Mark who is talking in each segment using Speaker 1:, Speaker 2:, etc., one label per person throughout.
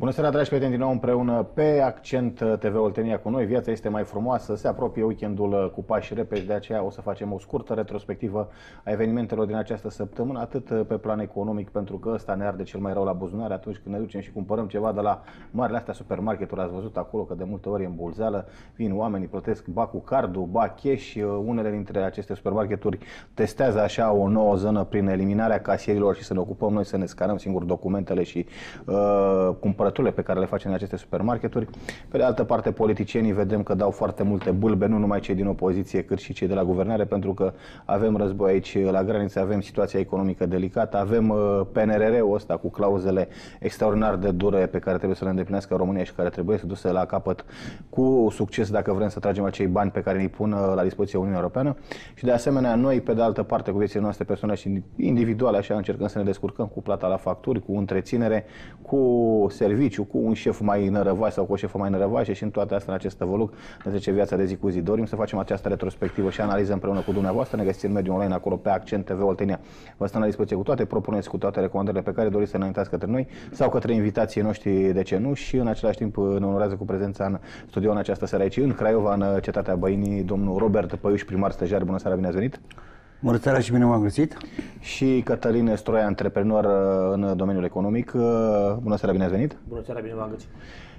Speaker 1: Bună seara, dragi prieteni, din nou împreună pe Accent TV Oltenia cu noi. Viața este mai frumoasă, se apropie weekendul cu pași repezi, de aceea o să facem o scurtă retrospectivă a evenimentelor din această săptămână, atât pe plan economic, pentru că ăsta ne arde cel mai rău la buzunar atunci când ne ducem și cumpărăm ceva de la marele astea supermarketuri. Ați văzut acolo că de multe ori e în bulzeală, vin oamenii, plătesc ba cu cardul, ba cash. Unele dintre aceste supermarketuri testează așa o nouă zonă prin eliminarea casierilor și să ne ocupăm noi să ne scanăm singur documentele și uh, cumpărăm cumpărăturile pe care le facem în aceste supermarketuri. Pe de altă parte, politicienii vedem că dau foarte multe bulbe, nu numai cei din opoziție, cât și cei de la guvernare, pentru că avem război aici la graniță, avem situația economică delicată, avem uh, PNRR-ul ăsta cu clauzele extraordinar de dure pe care trebuie să le îndeplinească România și care trebuie să duse la capăt cu succes dacă vrem să tragem acei bani pe care ne pun uh, la dispoziție Uniunea Europeană. Și de asemenea, noi, pe de altă parte, cu viețile noastre personale și individuale, așa încercăm să ne descurcăm cu plata la facturi, cu întreținere, cu servicii serviciu cu un șef mai nărăvaș sau cu o șefă mai nărăvașă și în toate astea, în acest vlog, ne zice viața de zi cu zi. Dorim să facem această retrospectivă și analiză împreună cu dumneavoastră. Ne găsiți în mediul online acolo pe Accent TV Oltenia. Vă stăm la dispoziție cu toate propuneți, cu toate recomandările pe care doriți să ne înaintați către noi sau către invitații noștri, de ce nu, și în același timp ne onorează cu prezența în studio în această seară aici, în Craiova, în cetatea Băinii, domnul Robert Păiuș, primar stăjar. Bună seara, bine ați venit!
Speaker 2: Bună seara și bine m-am găsit.
Speaker 1: Și Cătălin Stroia, antreprenor uh, în domeniul economic. Uh, bună seara, bine ați venit.
Speaker 3: Bună seara, bine m-am găsit.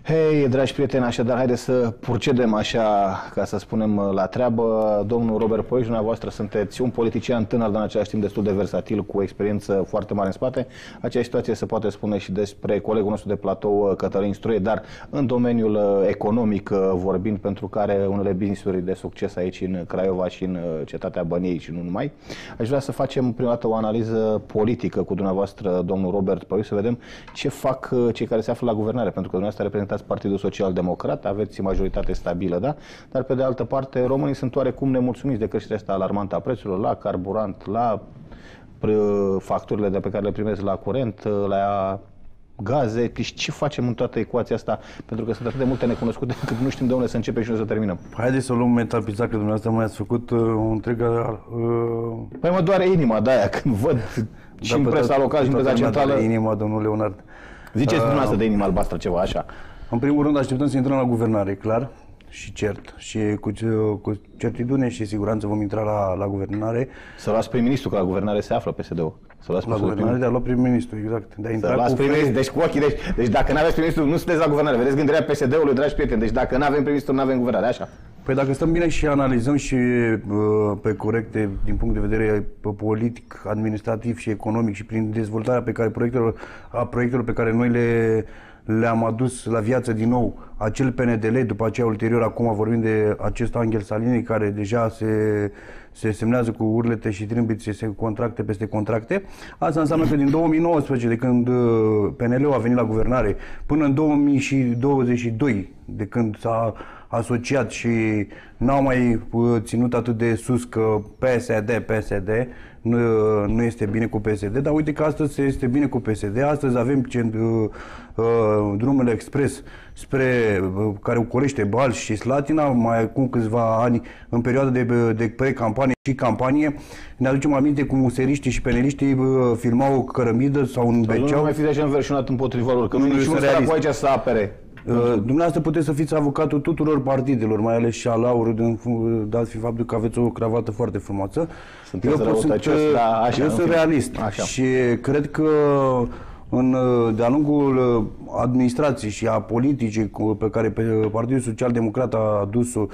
Speaker 1: Hei, dragi prieteni, așadar, haideți să procedem așa, ca să spunem, la treabă. Domnul Robert Poiș, dumneavoastră sunteți un politician tânăr, dar în același timp destul de versatil, cu experiență foarte mare în spate. Aceeași situație se poate spune și despre colegul nostru de platou, Cătălin Struie, dar în domeniul uh, economic uh, vorbind, pentru care unele business-uri de succes aici în Craiova și în uh, cetatea Băniei și nu numai. Aș vrea să facem prima dată o analiză politică cu dumneavoastră, domnul Robert Poiș, să vedem ce fac cei care se află la guvernare, pentru că dumneavoastră reprezintă reprezentați Partidul Social Democrat, aveți majoritate stabilă, da? Dar pe de altă parte, românii sunt oarecum nemulțumiți de creșterea asta alarmantă a prețurilor la carburant, la facturile de pe care le primesc la curent, la gaze, deci ce facem în toată ecuația asta? Pentru că sunt atât de multe necunoscute încât nu știm de unde să începem și unde să terminăm.
Speaker 2: Haideți să o luăm metafizat, că dumneavoastră mai ați făcut uh, o întreagă...
Speaker 1: Uh... Păi mă doare inima de aia când văd și în presa locală și în presa centrală.
Speaker 2: Inima, domnul Leonard.
Speaker 1: Ziceți uh, dumneavoastră de inima albastră ceva așa.
Speaker 2: În primul rând așteptăm să intrăm la guvernare, clar și cert. Și cu, cu certitudine și siguranță vom intra la, la guvernare.
Speaker 1: Să luați prim-ministru, că la guvernare se află PSD-ul.
Speaker 2: Să luați la guvernare de a lua prim-ministru, exact. De a
Speaker 1: intra să luați prim-ministru, deci cu ochii. Deci, deci dacă nu aveți prim-ministru, nu sunteți la guvernare. Vedeți gândirea PSD-ului, dragi prieteni. Deci dacă nu avem prim-ministru, nu avem guvernare, așa.
Speaker 2: Păi dacă stăm bine și analizăm și uh, pe corecte din punct de vedere politic, administrativ și economic și prin dezvoltarea pe care proiectelor, a proiectelor pe care noi le le-am adus la viață din nou acel PNDL, după aceea ulterior acum vorbim de acest Angel Salini care deja se, se semnează cu urlete și trâmbițe, se contracte peste contracte. Asta înseamnă că din 2019, de când uh, PNL-ul a venit la guvernare, până în 2022, de când s-a asociat și n-au mai uh, ținut atât de sus că PSD, PSD, nu, uh, nu este bine cu PSD, dar uite că astăzi este bine cu PSD. Astăzi avem cent, uh, uh, drumul expres spre uh, care ucolește Bal și Slatina, mai acum câțiva ani, în perioada de, de pre-campanie și campanie. Ne aducem aminte cum museriștii și peneliștii uh, filmau o cărămidă sau un
Speaker 1: beceau. Nu mai fi deja înverșunat împotriva lor, că nu, nu nici unul cu aici să apere.
Speaker 2: Uh, dumneavoastră puteți să fiți avocatul tuturor partidelor, mai ales și al Laur, dat fi faptul că aveți o cravată foarte frumoasă.
Speaker 1: Sunteți eu sunt, uh, da, așa,
Speaker 2: eu sunt realist așa. și cred că în, uh, de-a lungul administrației și a politicii pe care Partidul Social Democrat a adus-o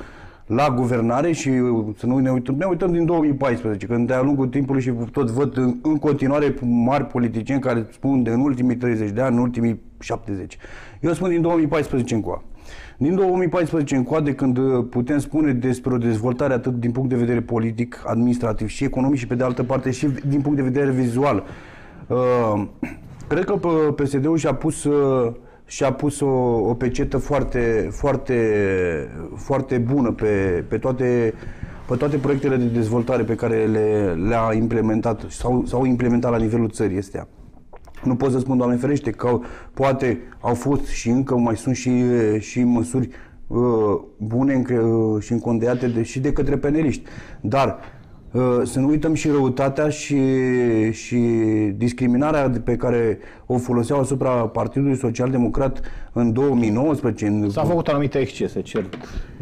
Speaker 2: la guvernare și să nu ne uităm, ne uităm din 2014, când de-a lungul timpului și tot văd în, în continuare mari politicieni care spun de în ultimii 30 de ani, în ultimii 70. Eu spun din 2014 încoa. Din 2014 încoa, de când uh, putem spune despre o dezvoltare atât din punct de vedere politic, administrativ și economic și pe de altă parte și din punct de vedere vizual. Uh, cred că PSD-ul și-a pus uh, și-a pus o, o pecetă foarte, foarte, foarte bună pe, pe, toate, pe toate proiectele de dezvoltare pe care le, le-a implementat sau, sau implementat la nivelul țării astea. Nu pot să spun, Doamne ferește, că poate au fost și încă mai sunt și, și măsuri uh, bune uh, și încondeate de, și de către peneliști. Dar Uh, să nu uităm și răutatea și, și discriminarea pe care o foloseau asupra Partidului Social Democrat în 2019.
Speaker 1: S-au făcut anumite excese, cert.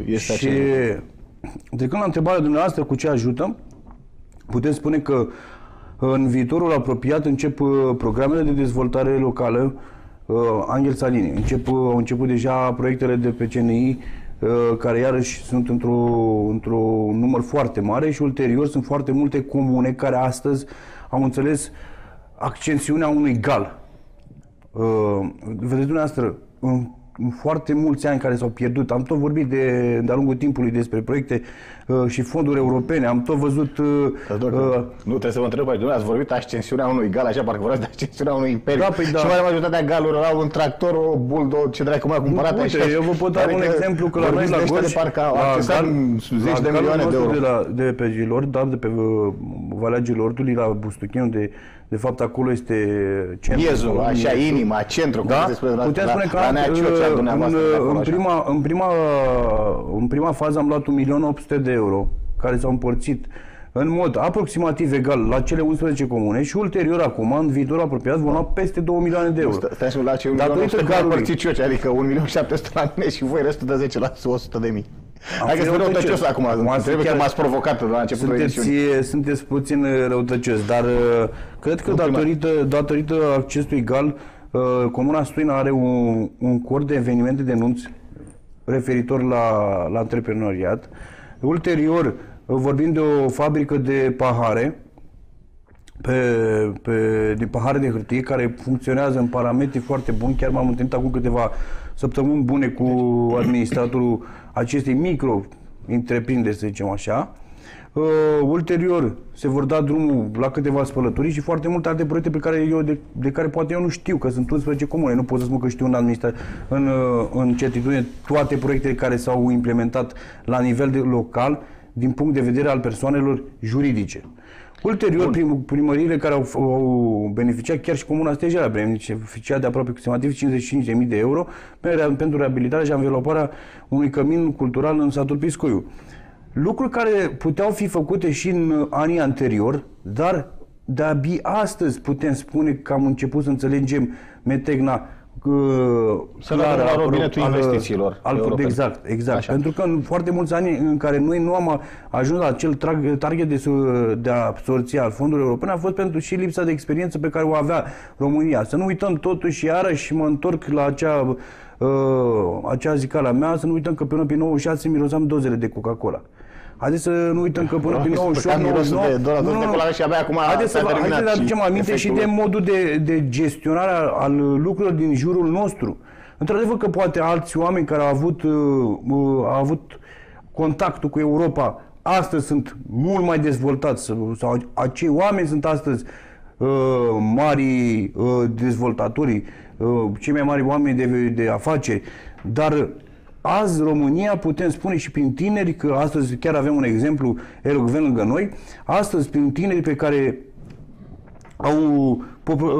Speaker 2: Este și acel... trecând la întrebarea dumneavoastră cu ce ajută, putem spune că în viitorul apropiat încep uh, programele de dezvoltare locală uh, Angel Salini. Încep, au început deja proiectele de pe CNI Uh, care iarăși sunt într-un într număr foarte mare și ulterior sunt foarte multe comune care astăzi au înțeles accensiunea unui gal. Uh, vedeți dumneavoastră, în în foarte mulți ani care s-au pierdut. Am tot vorbit de, de-a lungul timpului despre proiecte uh, și fonduri europene. Am tot văzut... Uh,
Speaker 1: uh, nu trebuie să vă întreb, dumneavoastră, ați vorbit ascensiunea unui gal, așa, parcă vorbeați de ascensiunea unui imperiu. Da, păi, da. Și mai majoritatea galurilor au un tractor, o buldo, ce dracu mai cumpărat.
Speaker 2: Uite, așa, eu vă pot da un exemplu că la noi la Gorj,
Speaker 1: de parcă au accesat zeci de milioane de euro.
Speaker 2: De, la, de pe Gilor, da, de pe uh, Valea Gilordului, la Bustuchenu, de de fapt, acolo este
Speaker 1: centru. Miezul, așa, inima, centru,
Speaker 2: da? cum despre Putem spune că la, la în, în, prima, în, prima, în prima fază am luat 1.800.000 de euro, care s-au împărțit în mod aproximativ egal la cele 11 comune și ulterior acum, în viitor apropiat, vom lua peste 2 milioane de euro.
Speaker 1: Stai să la ce 1 milion adică 1 milion 700 la mine și voi restul de 10 la 100 de mii. Hai că sunt răutăcios acum, trebuie că m-ați provocat la începutul
Speaker 2: sunteți, sunteți puțin uh, răutăcios, dar uh, cred că datorită, datorită acestui gal, uh, Comuna Stuina are un, un cor de evenimente de nunți referitor la, la antreprenoriat. Ulterior, vorbim de o fabrică de pahare, pe, pe, de pahare de hârtie care funcționează în parametri foarte buni. Chiar m-am întâlnit acum câteva săptămâni bune cu administratorul acestei micro întreprinderi, să zicem așa. Uh, ulterior se vor da drumul la câteva spălătorii și foarte multe alte proiecte pe care eu, de, de care poate eu nu știu, că sunt 11 comune. Nu pot să spun că știu în, administra- în, uh, în certitudine toate proiectele care s-au implementat la nivel de local din punct de vedere al persoanelor juridice. Ulterior, prim, primăriile care au, au beneficiat, chiar și Comuna Steja a beneficiat de aproximativ 55.000 de euro pentru reabilitarea și înveloparea unui cămin cultural în satul Piscoiu. Lucruri care puteau fi făcute și în anii anterior, dar de-abia astăzi putem spune că am început să înțelegem Metegna
Speaker 1: să clar, la robinetul al, investițiilor
Speaker 2: al, Exact, exact. Așa. Pentru că în foarte mulți ani în care noi nu am ajuns la acel target de, de absorție al fondurilor europene a fost pentru și lipsa de experiență pe care o avea România. Să nu uităm totuși iarăși mă întorc la acea, uh, acea zicală mea, să nu uităm că până pe 96 miroseam dozele de Coca-Cola. Haideți să nu uităm că până prin 98, 99... De dolar,
Speaker 1: nu, nu, nu. Și abia acum haideți să, haideți
Speaker 2: să aducem aminte și de modul de, de gestionare al lucrurilor din jurul nostru. Într-adevăr că poate alți oameni care au avut, uh, uh, au avut contactul cu Europa astăzi sunt mult mai dezvoltați sau acei oameni sunt astăzi uh, mari uh, dezvoltatori, uh, cei mai mari oameni de, de afaceri, dar Azi, România, putem spune și prin tineri, că astăzi chiar avem un exemplu elocvent lângă noi, astăzi prin tineri pe care au,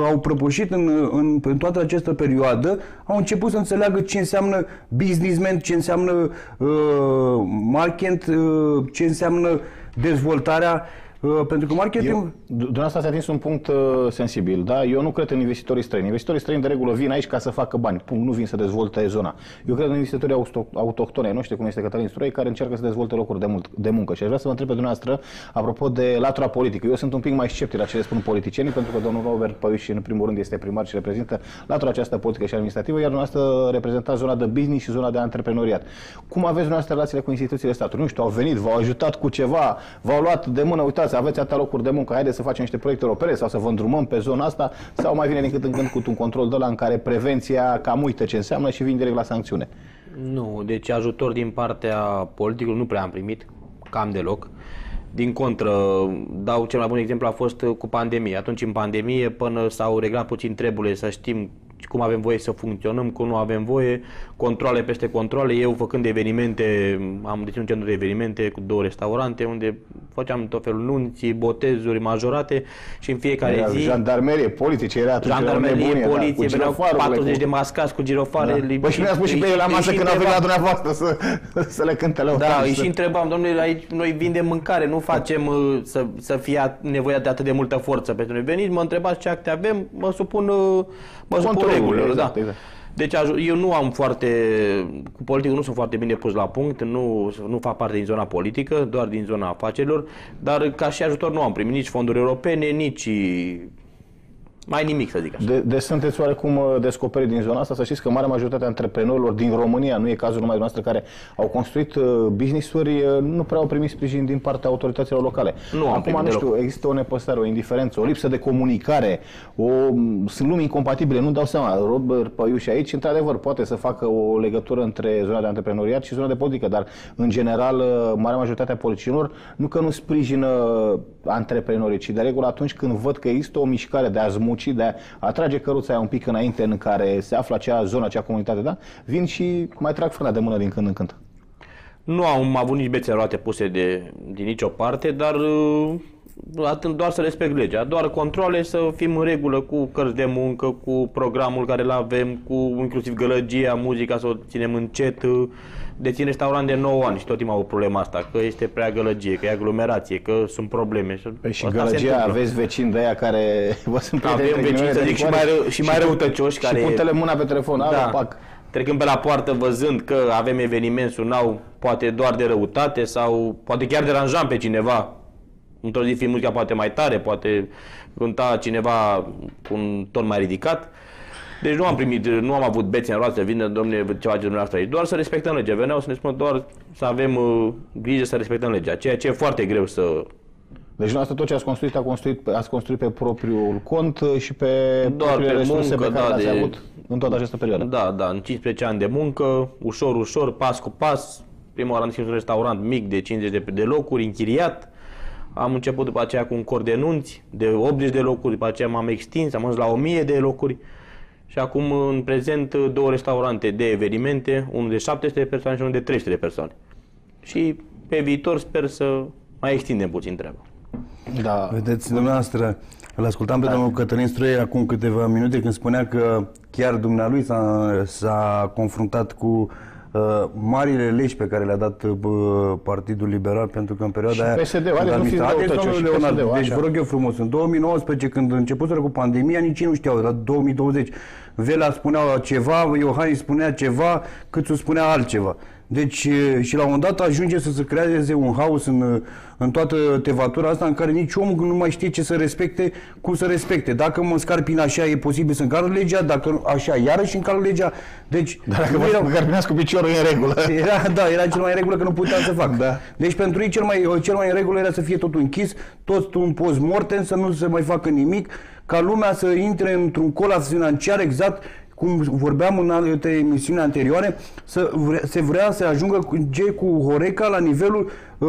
Speaker 2: au prăbușit în, în, în toată această perioadă, au început să înțeleagă ce înseamnă businessman, ce înseamnă uh, market, uh, ce înseamnă dezvoltarea Uh, pentru că marketing...
Speaker 1: Dumneavoastră ați atins un punct uh, sensibil, da? Eu nu cred în investitorii străini. Investitorii străini de regulă vin aici ca să facă bani. Punct. Nu vin să dezvolte zona. Eu cred în investitorii autohtone ai noștri, cum este Cătălin Stroi, care încearcă să dezvolte locuri de, mult, de muncă. Și aș vrea să vă întreb pe dumneavoastră, apropo de latura politică. Eu sunt un pic mai sceptic la ce le spun politicienii, pentru că domnul Robert Păiuș, în primul rând, este primar și reprezintă latura aceasta politică și administrativă, iar dumneavoastră reprezentați zona de business și zona de antreprenoriat. Cum aveți dumneavoastră relațiile cu instituțiile statului? Nu știu, au venit, v-au ajutat cu ceva, v-au luat de mână, uitați, aveți atâtea locuri de muncă, haideți să facem niște proiecte europene sau să vă îndrumăm pe zona asta, sau mai vine din când în când cu un control de la în care prevenția cam uită ce înseamnă și vin direct la sancțiune.
Speaker 3: Nu, deci ajutor din partea politicului nu prea am primit, cam deloc. Din contră, dau cel mai bun exemplu a fost cu pandemie. Atunci în pandemie, până s-au reglat puțin treburile să știm cum avem voie să funcționăm, cum nu avem voie, controle peste controle. Eu făcând evenimente, am deținut un centru de evenimente cu două restaurante unde făceam tot felul nunți, botezuri, majorate și în fiecare
Speaker 1: Era
Speaker 3: zi...
Speaker 1: jandarmerie, poliție, era atunci
Speaker 3: Jandarmerie,
Speaker 1: nebunie, da,
Speaker 3: poliție,
Speaker 1: cu
Speaker 3: veneau
Speaker 1: girofarul,
Speaker 3: 40
Speaker 1: cu-
Speaker 3: de mascați cu girofare.
Speaker 1: Da.
Speaker 3: li-
Speaker 1: Bă, și mi-a spus și pe el la
Speaker 3: îi-
Speaker 1: masă
Speaker 3: îi
Speaker 1: când a venit la
Speaker 3: întrebam-
Speaker 1: dumneavoastră să, să le cânte la
Speaker 3: Da, îi și întrebam, domnule, aici noi vindem mâncare, nu facem uh, să, să fie nevoie de atât de multă forță pentru noi. Veniți, mă întrebați ce acte avem, mă supun, uh, mă supun
Speaker 1: Controlul,
Speaker 3: regulilor.
Speaker 1: exact,
Speaker 3: da.
Speaker 1: exact.
Speaker 3: Deci aj- eu nu am foarte, cu politicul nu sunt foarte bine pus la punct, nu, nu fac parte din zona politică, doar din zona afacerilor, dar ca și ajutor nu am primit nici fonduri europene, nici mai nimic, să zic așa.
Speaker 1: De, de sunteți oarecum uh, descoperit din zona asta, să știți că marea majoritate a antreprenorilor din România, nu e cazul numai noastră, care au construit uh, business-uri, uh, nu prea au primit sprijin din partea autorităților locale.
Speaker 3: Nu am
Speaker 1: Acum,
Speaker 3: primit
Speaker 1: nu
Speaker 3: deloc.
Speaker 1: știu, există o nepăsare, o indiferență, o lipsă de comunicare, o, sunt lumi incompatibile, nu dau seama. Robert Păiuș aici, într-adevăr, poate să facă o legătură între zona de antreprenoriat și zona de politică, dar, în general, uh, marea majoritate a politicienilor nu că nu sprijină antreprenorii, ci de regulă atunci când văd că există o mișcare de a zmuci, de a atrage căruța aia un pic înainte în care se află acea zonă, acea comunitate, da? Vin și mai trag frâna de mână din când în când.
Speaker 3: Nu am avut nici bețe roate puse de, din nicio parte, dar uh, atât doar să respect legea, doar controle, să fim în regulă cu cărți de muncă, cu programul care îl avem, cu inclusiv gălăgia, muzica, să o ținem încet. Uh, Dețin restaurant de 9 ani și tot timpul au problema asta, că este prea gălăgie, că e aglomerație, că sunt probleme.
Speaker 1: Păi și
Speaker 3: Asta se
Speaker 1: gălăgia
Speaker 3: întâmplă.
Speaker 1: aveți vecini de aia care vă sunt
Speaker 3: Avem
Speaker 1: prieteni, între
Speaker 3: vecini, să
Speaker 1: ghilimele,
Speaker 3: zic, și
Speaker 1: de
Speaker 3: mai
Speaker 1: rigoare
Speaker 3: rău- și mai răutăcioși care-
Speaker 1: Și pun telemâna pe telefon, da.
Speaker 3: Da.
Speaker 1: pac.
Speaker 3: Trecând pe la poartă văzând că avem eveniment, sunau poate doar de răutate sau poate chiar deranjam pe cineva. Într-o zi fi muzica poate mai tare, poate cânta cineva cu un ton mai ridicat. Deci nu am primit, nu am avut bețe în roate să vină, domne, ce faceți dumneavoastră aici. Doar să respectăm legea. Veneau să ne spună doar să avem uh, grijă să respectăm legea. Ceea ce e foarte greu să...
Speaker 1: Deci dumneavoastră tot ce ați construit, a construit, ați construit pe propriul cont și pe
Speaker 3: Doar
Speaker 1: propriile
Speaker 3: pe
Speaker 1: resurse
Speaker 3: muncă,
Speaker 1: pe care
Speaker 3: da,
Speaker 1: le-ați
Speaker 3: de-
Speaker 1: avut în toată această perioadă.
Speaker 3: Da, da, în 15 ani de muncă, ușor, ușor, pas cu pas. Prima oară am deschis un restaurant mic de 50 de, de locuri, închiriat. Am început după aceea cu un cor de nunți de 80 de locuri, după aceea m-am extins, am ajuns la 1000 de locuri. Și acum, în prezent, două restaurante de evenimente, unul de 700 de persoane și unul de 300 de persoane. Și pe viitor sper să mai extindem puțin treaba.
Speaker 1: Da.
Speaker 2: Vedeți, dumneavoastră, îl ascultam pe domnul Cătălin Stroie acum câteva minute când spunea că chiar dumnealui s-a, s-a confruntat cu uh, marile legi pe care le-a dat uh, Partidul Liberal pentru că în perioada
Speaker 1: Și
Speaker 2: aia...
Speaker 1: PSD-ul, haideți,
Speaker 2: când
Speaker 1: nu fiți
Speaker 2: administra- Haideți,
Speaker 1: răutăcioși,
Speaker 2: domnule
Speaker 1: și
Speaker 2: Leonard,
Speaker 1: PSD-ul,
Speaker 2: deci
Speaker 1: așa.
Speaker 2: vă rog eu frumos, în 2019 când începuseră cu pandemia, nici ei nu știau, dar 2020 Vela spunea ceva, Iohannis spunea ceva, Câțu spunea altceva. Deci e, și la un moment dat ajunge să se creeze un haos în, în toată tevatura asta în care nici omul nu mai știe ce să respecte, cum să respecte. Dacă mă scarpin așa, e posibil să încarc legea, dacă nu- așa, iarăși încarc legea. Deci,
Speaker 1: Dar dacă
Speaker 2: nu
Speaker 1: vă
Speaker 2: erau-
Speaker 1: cărpinați cu piciorul e în regulă.
Speaker 2: era, da, era cel mai în regulă că nu puteam să fac.
Speaker 1: Da.
Speaker 2: Deci pentru ei cel mai, cel mai în regulă era să fie totul închis, tot un post mortem, să nu se mai facă nimic, ca lumea să intre într-un colaps financiar exact cum vorbeam în alte emisiuni anterioare, să vre, se vrea să ajungă cu, G cu Horeca la nivelul uh,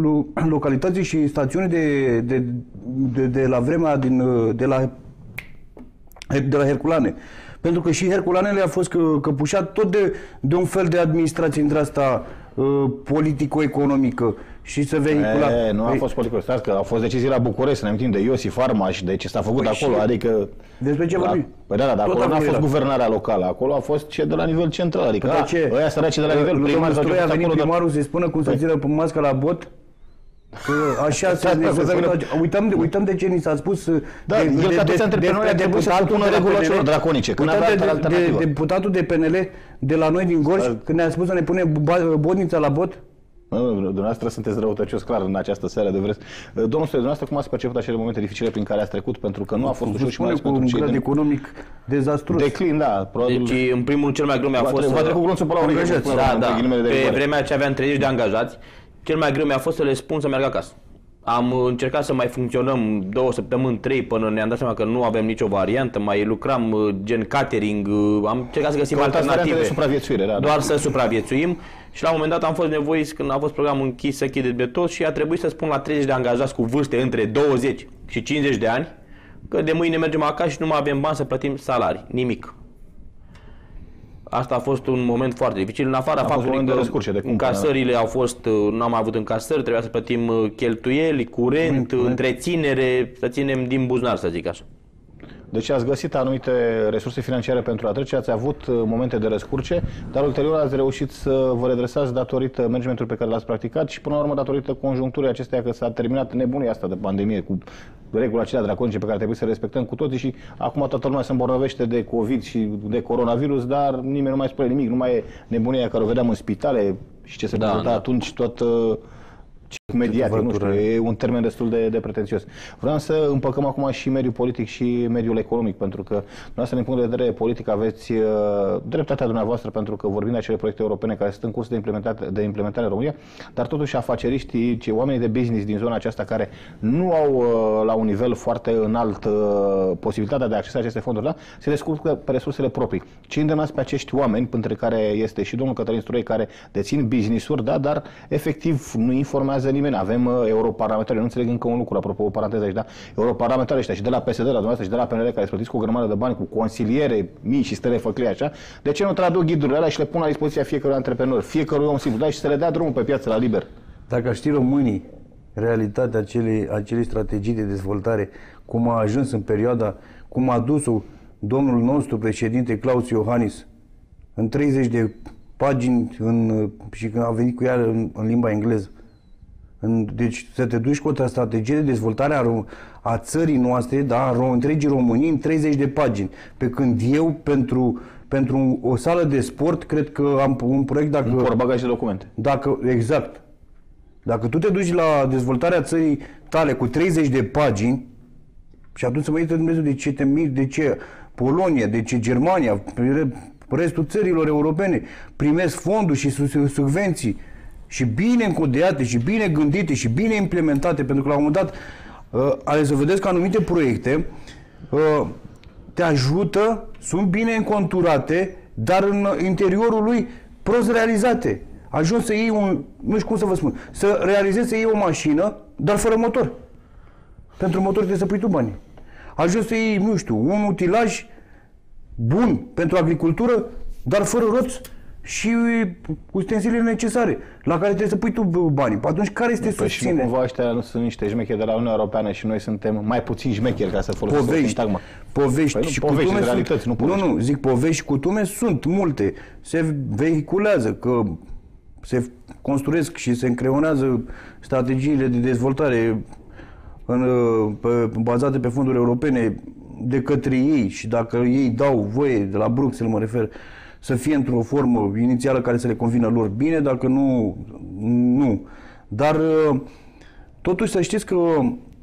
Speaker 2: lo- localității și stațiunii de, de, de, de la vremea din, uh, de la de la Herculane. Pentru că și Herculanele a fost că, căpușat tot de, de un fel de administrație între asta uh, politico-economică și să vehicula.
Speaker 1: E, nu a
Speaker 2: Păi,
Speaker 1: fost politicos. Stați că au fost decizii la București, să ne amintim de Iosif Arma și de ce s-a făcut
Speaker 2: Păi
Speaker 1: acolo.
Speaker 2: și-
Speaker 1: Adică...
Speaker 2: Despre ce
Speaker 1: la,
Speaker 2: vorbim?
Speaker 1: Păi da, da, dar
Speaker 2: Tot
Speaker 1: acolo n-a
Speaker 2: acolo
Speaker 1: fost
Speaker 2: era.
Speaker 1: guvernarea locală. Acolo a fost ce de la nivel central. Adică,
Speaker 2: Păi
Speaker 1: da,
Speaker 2: de ce?
Speaker 1: ăia săraci de la nivel
Speaker 2: Nu,
Speaker 1: primar
Speaker 2: domnul
Speaker 1: s-au
Speaker 2: Stroie a
Speaker 1: făcut
Speaker 2: venit
Speaker 1: acolo, dar-
Speaker 2: primarul să-i spună cum să țină pe mască la bot? Că așa se,
Speaker 1: Da,
Speaker 2: ne
Speaker 1: da,
Speaker 2: se
Speaker 1: să vină-
Speaker 2: pot- uităm, de, uităm de ce ni s-a spus
Speaker 1: Da, el ca toți antreprenorii a trebuit să
Speaker 2: deputatul
Speaker 1: pună
Speaker 2: de la
Speaker 1: regulile
Speaker 2: PNL,
Speaker 1: celor draconice, că
Speaker 2: uităm
Speaker 1: n-avea
Speaker 2: de, de,
Speaker 1: alternativă.
Speaker 2: de, deputatul de PNL de la noi din Gorj, când ne-a spus să ne pune ba- bodnița la bot,
Speaker 1: Nu, nu, dumneavoastră sunteți răutăcios clar în această seară de vreți. Domnul Stoie, dumneavoastră cum ați perceput acele momente dificile prin care ați trecut? Pentru că nu a fost
Speaker 2: vă
Speaker 1: ușor și mai
Speaker 2: spune
Speaker 1: ales
Speaker 2: cu
Speaker 1: pentru
Speaker 2: un
Speaker 1: cei
Speaker 2: grad
Speaker 1: din
Speaker 2: economic dezastruos.
Speaker 1: declin, da, probabil.
Speaker 3: Deci, în primul rând, cel mai greu mi-a
Speaker 1: V-a
Speaker 3: fost...
Speaker 1: tre- v-a
Speaker 3: să-
Speaker 1: trecut glonțul pe la ureche,
Speaker 2: Angajați.
Speaker 1: cum spuneam,
Speaker 3: Da,
Speaker 1: între
Speaker 3: da.
Speaker 1: ghilimele de
Speaker 3: Pe
Speaker 1: rigoare.
Speaker 3: vremea ce aveam 30 de angajați, cel mai greu mi-a fost să le spun să meargă acasă. Am uh, încercat să mai funcționăm două săptămâni, trei, până ne-am dat seama că nu avem nicio variantă, mai lucram uh, gen catering, uh, am încercat să găsim
Speaker 1: Căutați variante
Speaker 3: alternative.
Speaker 1: de supraviețuire, da, da.
Speaker 3: Doar să supraviețuim și la un moment dat am fost nevoiți, când a fost programul închis, să chideți de tot și a trebuit să spun la 30 de angajați cu vârste între 20 și 50 de ani că de mâine mergem acasă și nu mai avem bani să plătim salarii, nimic. Asta a fost un moment foarte dificil, în afara
Speaker 1: A fost un
Speaker 3: faptului
Speaker 1: moment de
Speaker 3: că
Speaker 1: răscurce, de cumpăr,
Speaker 3: încasările au fost, uh, nu am avut încasări, trebuia să plătim uh, cheltuieli, curent, întreținere, să ținem din buzunar, să zic așa.
Speaker 1: Deci ați găsit anumite resurse financiare pentru a trece, ați avut uh, momente de răscurce, dar ulterior ați reușit să vă redresați datorită managementului pe care l-ați practicat și până la urmă datorită conjuncturii acesteia că s-a terminat nebunia asta de pandemie cu regulile acelea draconice pe care trebuie să le respectăm cu toții și acum toată lumea se îmbolnăvește de COVID și de coronavirus, dar nimeni nu mai spune nimic, nu mai e nebunia care o vedeam în spitale și ce se
Speaker 3: Da,
Speaker 1: da,
Speaker 3: da.
Speaker 1: atunci tot uh, mediatic, nu știu, e un termen destul de, de pretențios. Vreau să împăcăm acum și mediul politic și mediul economic, pentru că dumneavoastră, din punct de vedere politic, aveți uh, dreptatea dumneavoastră, pentru că vorbim de acele proiecte europene care sunt în curs de implementare, de implementare în România, dar totuși afaceriștii, cei oamenii de business din zona aceasta care nu au uh, la un nivel foarte înalt uh, posibilitatea de a accesa aceste fonduri, da? se descurcă pe resursele proprii. Ce îndemnați pe acești oameni, între care este și domnul Cătălin Stroi, care dețin business-uri, da? dar efectiv nu informează nimeni. Avem uh, europarlamentari, nu înțeleg încă un lucru, apropo, o paranteză aici, da? Europarlamentari ăștia și de la PSD, la dumneavoastră și de la PNL, care plătiți cu o grămadă de bani, cu consiliere mii și stele făclii așa, de ce nu traduc ghidurile alea și le pun la dispoziția fiecărui antreprenor, fiecărui om simplu, da? și să le dea drumul pe piață la liber?
Speaker 2: Dacă ar ști românii realitatea acelei, acelei strategii de dezvoltare, cum a ajuns în perioada, cum a dus-o domnul nostru președinte Claus Iohannis în 30 de pagini în, și când a venit cu ea în, în limba engleză. În, deci să te duci cu o strategie de dezvoltare a, ro- a țării noastre, da, a ro- întregii Românii, în 30 de pagini. Pe când eu, pentru, pentru o sală de sport, cred că am un proiect, dacă...
Speaker 1: Un portbagaj de documente.
Speaker 2: Dacă, exact. Dacă tu te duci la dezvoltarea țării tale cu 30 de pagini, și atunci să mă uită Dumnezeu de ce te miri, de ce Polonia, de ce Germania, restul țărilor europene primesc fonduri și sus- subvenții și bine încodate și bine gândite și bine implementate, pentru că la un moment dat uh, ale să vedeți că anumite proiecte uh, te ajută, sunt bine înconturate, dar în interiorul lui prost realizate. Ajungi să iei un, nu știu cum să vă spun, să realizezi să iei o mașină, dar fără motor. Pentru motor trebuie să pui tu banii. Ajungi să iei, nu știu, un utilaj bun pentru agricultură, dar fără roți și ustensilele necesare, la care trebuie să pui tu banii. Atunci care este
Speaker 1: Păi și nu
Speaker 2: susținerea?
Speaker 1: cumva ăștia nu sunt niște șmecheri de la Uniunea Europeană și noi suntem mai puțin șmecheri ca să folosim o
Speaker 2: povești,
Speaker 1: sintagmă.
Speaker 2: povești
Speaker 1: Păi nu,
Speaker 2: și
Speaker 1: povești,
Speaker 2: cutume
Speaker 1: realități,
Speaker 2: sunt,
Speaker 1: nu
Speaker 2: nu,
Speaker 1: povești.
Speaker 2: nu, zic povești și cutume sunt multe. Se vehiculează că se construiesc și se încreonează strategiile de dezvoltare în, pe, bazate pe fonduri europene de către ei și dacă ei dau voie de la Bruxelles, mă refer, să fie într-o formă inițială care să le convină lor bine, dacă nu, nu. Dar totuși să știți că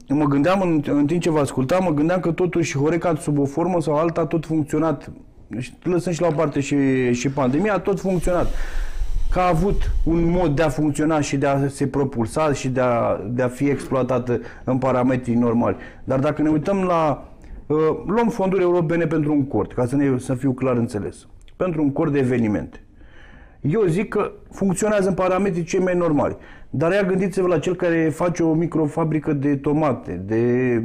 Speaker 2: mă gândeam în, în timp ce vă ascultam, mă gândeam că totuși Horeca sub o formă sau alta a tot funcționat. Și lăsând și la o parte și, și pandemia, a tot funcționat. Că a avut un mod de a funcționa și de a se propulsa și de a, de a fi exploatată în parametrii normali. Dar dacă ne uităm la... Uh, luăm fonduri europene pentru un cort, ca să, ne, să fiu clar înțeles. Pentru un cort de evenimente. Eu zic că funcționează în parametrii cei mai normali. Dar ia gândiți-vă la cel care face o microfabrică de tomate, de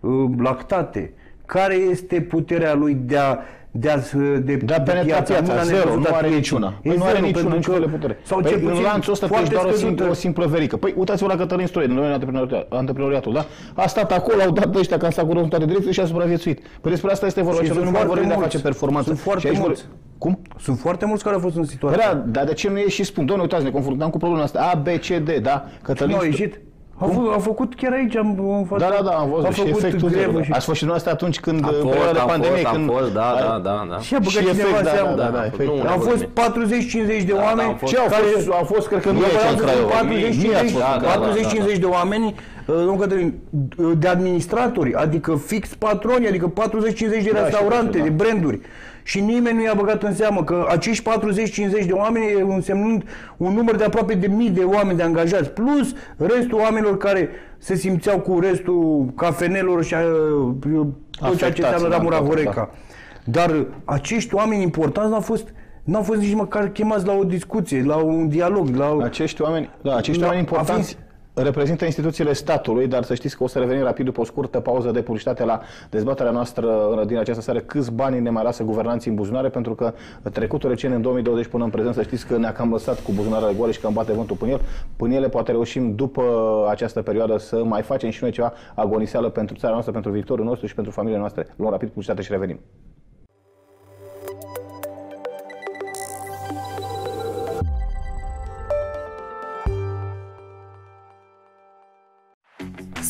Speaker 2: uh, lactate. Care este puterea lui de a de a, de,
Speaker 1: De a penetra piața,
Speaker 2: la
Speaker 1: zero,
Speaker 2: nevăzut
Speaker 1: nu are
Speaker 2: atunci.
Speaker 1: niciuna.
Speaker 2: E
Speaker 1: Păi nu are
Speaker 2: zero,
Speaker 1: niciuna,
Speaker 2: pentru
Speaker 1: nicio
Speaker 2: că-
Speaker 1: fel de putere.
Speaker 2: Sau
Speaker 1: păi
Speaker 2: cel
Speaker 1: în
Speaker 2: puțin
Speaker 1: lanțul ăsta tu
Speaker 2: foarte
Speaker 1: ești doar o
Speaker 2: scăzută.
Speaker 1: simplă, o simplă verică. Păi uitați-vă la Cătălin Stroi, din domeniul antreprenoriat- antreprenoriatul, da? A stat acolo, au dat ăștia ca s-a curățat toate direcții și a supraviețuit. Păi despre asta este vorba
Speaker 2: Și
Speaker 1: și
Speaker 2: sunt
Speaker 1: noi nu mai
Speaker 2: foarte
Speaker 1: vorbim de a
Speaker 2: mulți.
Speaker 1: face performanță.
Speaker 2: Sunt foarte
Speaker 1: Și aici
Speaker 2: mulți.
Speaker 1: Vor- Cum?
Speaker 2: Sunt foarte mulți care au fost în
Speaker 1: Păi
Speaker 2: situația.
Speaker 1: da, dar de ce nu ieși și spun, doamne, uitați, ne confruntăm cu problema asta, A, B, C, D, da? Cătălin
Speaker 2: nu au
Speaker 1: Stro-
Speaker 2: ieșit. Au, fă, au făcut chiar aici, am, în față,
Speaker 1: Da, da, da, am văzut.
Speaker 2: Au
Speaker 1: și
Speaker 2: făcut
Speaker 1: efectul zero.
Speaker 2: grevă
Speaker 1: da.
Speaker 2: și...
Speaker 1: Ați fost și dumneavoastră atunci când,
Speaker 3: A
Speaker 1: în
Speaker 3: fost,
Speaker 1: perioada de
Speaker 3: a
Speaker 1: pandemie,
Speaker 3: fost,
Speaker 1: când...
Speaker 3: a fost, da, da, da, da.
Speaker 2: Și a băgat
Speaker 1: Și
Speaker 2: cineva
Speaker 1: efect, da,
Speaker 2: seama.
Speaker 1: da, da,
Speaker 3: Da,
Speaker 1: efect.
Speaker 3: nu,
Speaker 2: Au
Speaker 3: nu,
Speaker 2: fost
Speaker 3: nu.
Speaker 2: 40-50 de
Speaker 3: Da,
Speaker 2: oameni
Speaker 3: da, au fost.
Speaker 1: Ce au
Speaker 2: care...
Speaker 1: fost, au fost, cred că nu
Speaker 2: Eu
Speaker 1: e
Speaker 2: vreau
Speaker 1: în
Speaker 2: să
Speaker 1: Craiova.
Speaker 2: spun 40-50
Speaker 1: Mii ați fost.
Speaker 3: da, da, da,
Speaker 2: 40-50 de oameni, uh, domnul Cătălin, uh, de administratori, adică fix patroni, adică 40-50 de
Speaker 1: Da, și
Speaker 2: restaurante,
Speaker 1: da.
Speaker 2: de branduri. Și nimeni nu i-a băgat în seamă că acești 40-50 de oameni însemnând un număr de aproape de mii de oameni de angajați, plus restul oamenilor care se simțeau cu restul cafenelor și uh, tot ceea ce
Speaker 1: Afectați,
Speaker 2: înseamnă
Speaker 1: da,
Speaker 2: ramura
Speaker 1: da,
Speaker 2: Horeca. Dar acești oameni importanți n-au fost N-au fost nici măcar chemați la o discuție, la un dialog, la o...
Speaker 1: Acești oameni, da, acești
Speaker 2: La-
Speaker 1: oameni
Speaker 2: a
Speaker 1: importanți, reprezintă instituțiile statului, dar să știți că o să revenim rapid după o scurtă pauză de publicitate la dezbaterea noastră din această seară. Câți bani ne mai lasă guvernanții în buzunare? Pentru că trecutul recent, în 2020 până în prezent, să știți că ne-a cam lăsat cu buzunarele goale și că îmbate vântul până el. Până ele poate reușim după această perioadă să mai facem și noi ceva agoniseală pentru țara noastră, pentru viitorul nostru și pentru familiile noastre. Luăm rapid publicitate și revenim.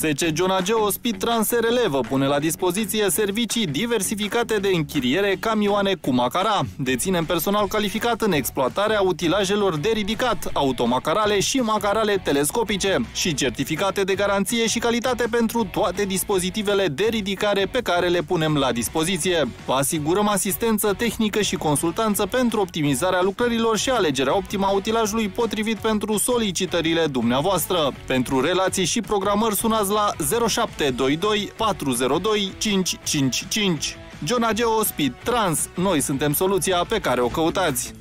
Speaker 4: SC John Ageo Speed Trans RL vă pune la dispoziție servicii diversificate de închiriere camioane cu macara. Deținem personal calificat în exploatarea utilajelor de ridicat, automacarale și macarale telescopice și certificate de garanție și calitate pentru toate dispozitivele de ridicare pe care le punem la dispoziție. Vă asigurăm asistență tehnică și consultanță pentru optimizarea lucrărilor și alegerea optimă a utilajului potrivit pentru solicitările dumneavoastră. Pentru relații și programări sunați la 0722 402 555. John Ageo Speed Trans. Noi suntem soluția pe care o căutați.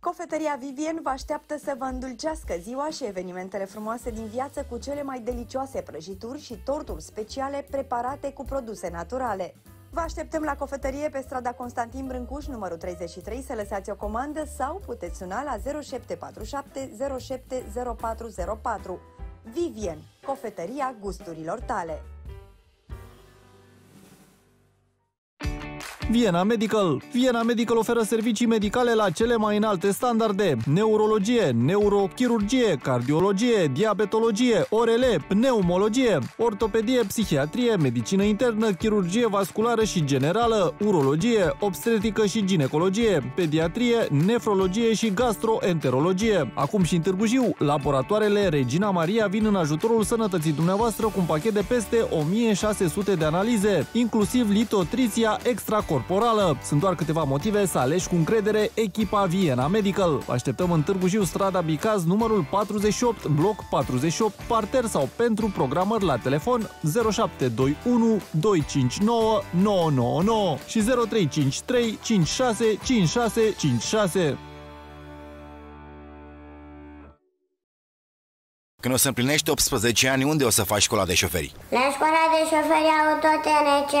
Speaker 5: Cofetăria Vivien vă așteaptă să vă îndulcească ziua și evenimentele frumoase din viață cu cele mai delicioase prăjituri și torturi speciale preparate cu produse naturale. Vă așteptăm la cofetărie pe strada Constantin Brâncuș, numărul 33, să lăsați o comandă sau puteți suna la 0747 070404. Vivien, cofetăria gusturilor tale.
Speaker 4: Viena Medical. Viena Medical oferă servicii medicale la cele mai înalte standarde. Neurologie, neurochirurgie, cardiologie, diabetologie, ORL, pneumologie, ortopedie, psihiatrie, medicină internă, chirurgie vasculară și generală, urologie, obstetrică și ginecologie, pediatrie, nefrologie și gastroenterologie. Acum și în Târgu Jiu, laboratoarele Regina Maria vin în ajutorul sănătății dumneavoastră cu un pachet de peste 1600 de analize, inclusiv litotriția extracorporală corporală. Sunt doar câteva motive să alegi cu încredere echipa Viena Medical. Vă așteptăm în Târgu Jiu, strada Bicaz, numărul 48, bloc 48, parter sau pentru programări la telefon 0721 259 999 și 0353 56 56 56.
Speaker 6: Când o să împlinești 18 ani, unde o să faci școala de șoferi?
Speaker 7: La școala de șoferi auto TNC.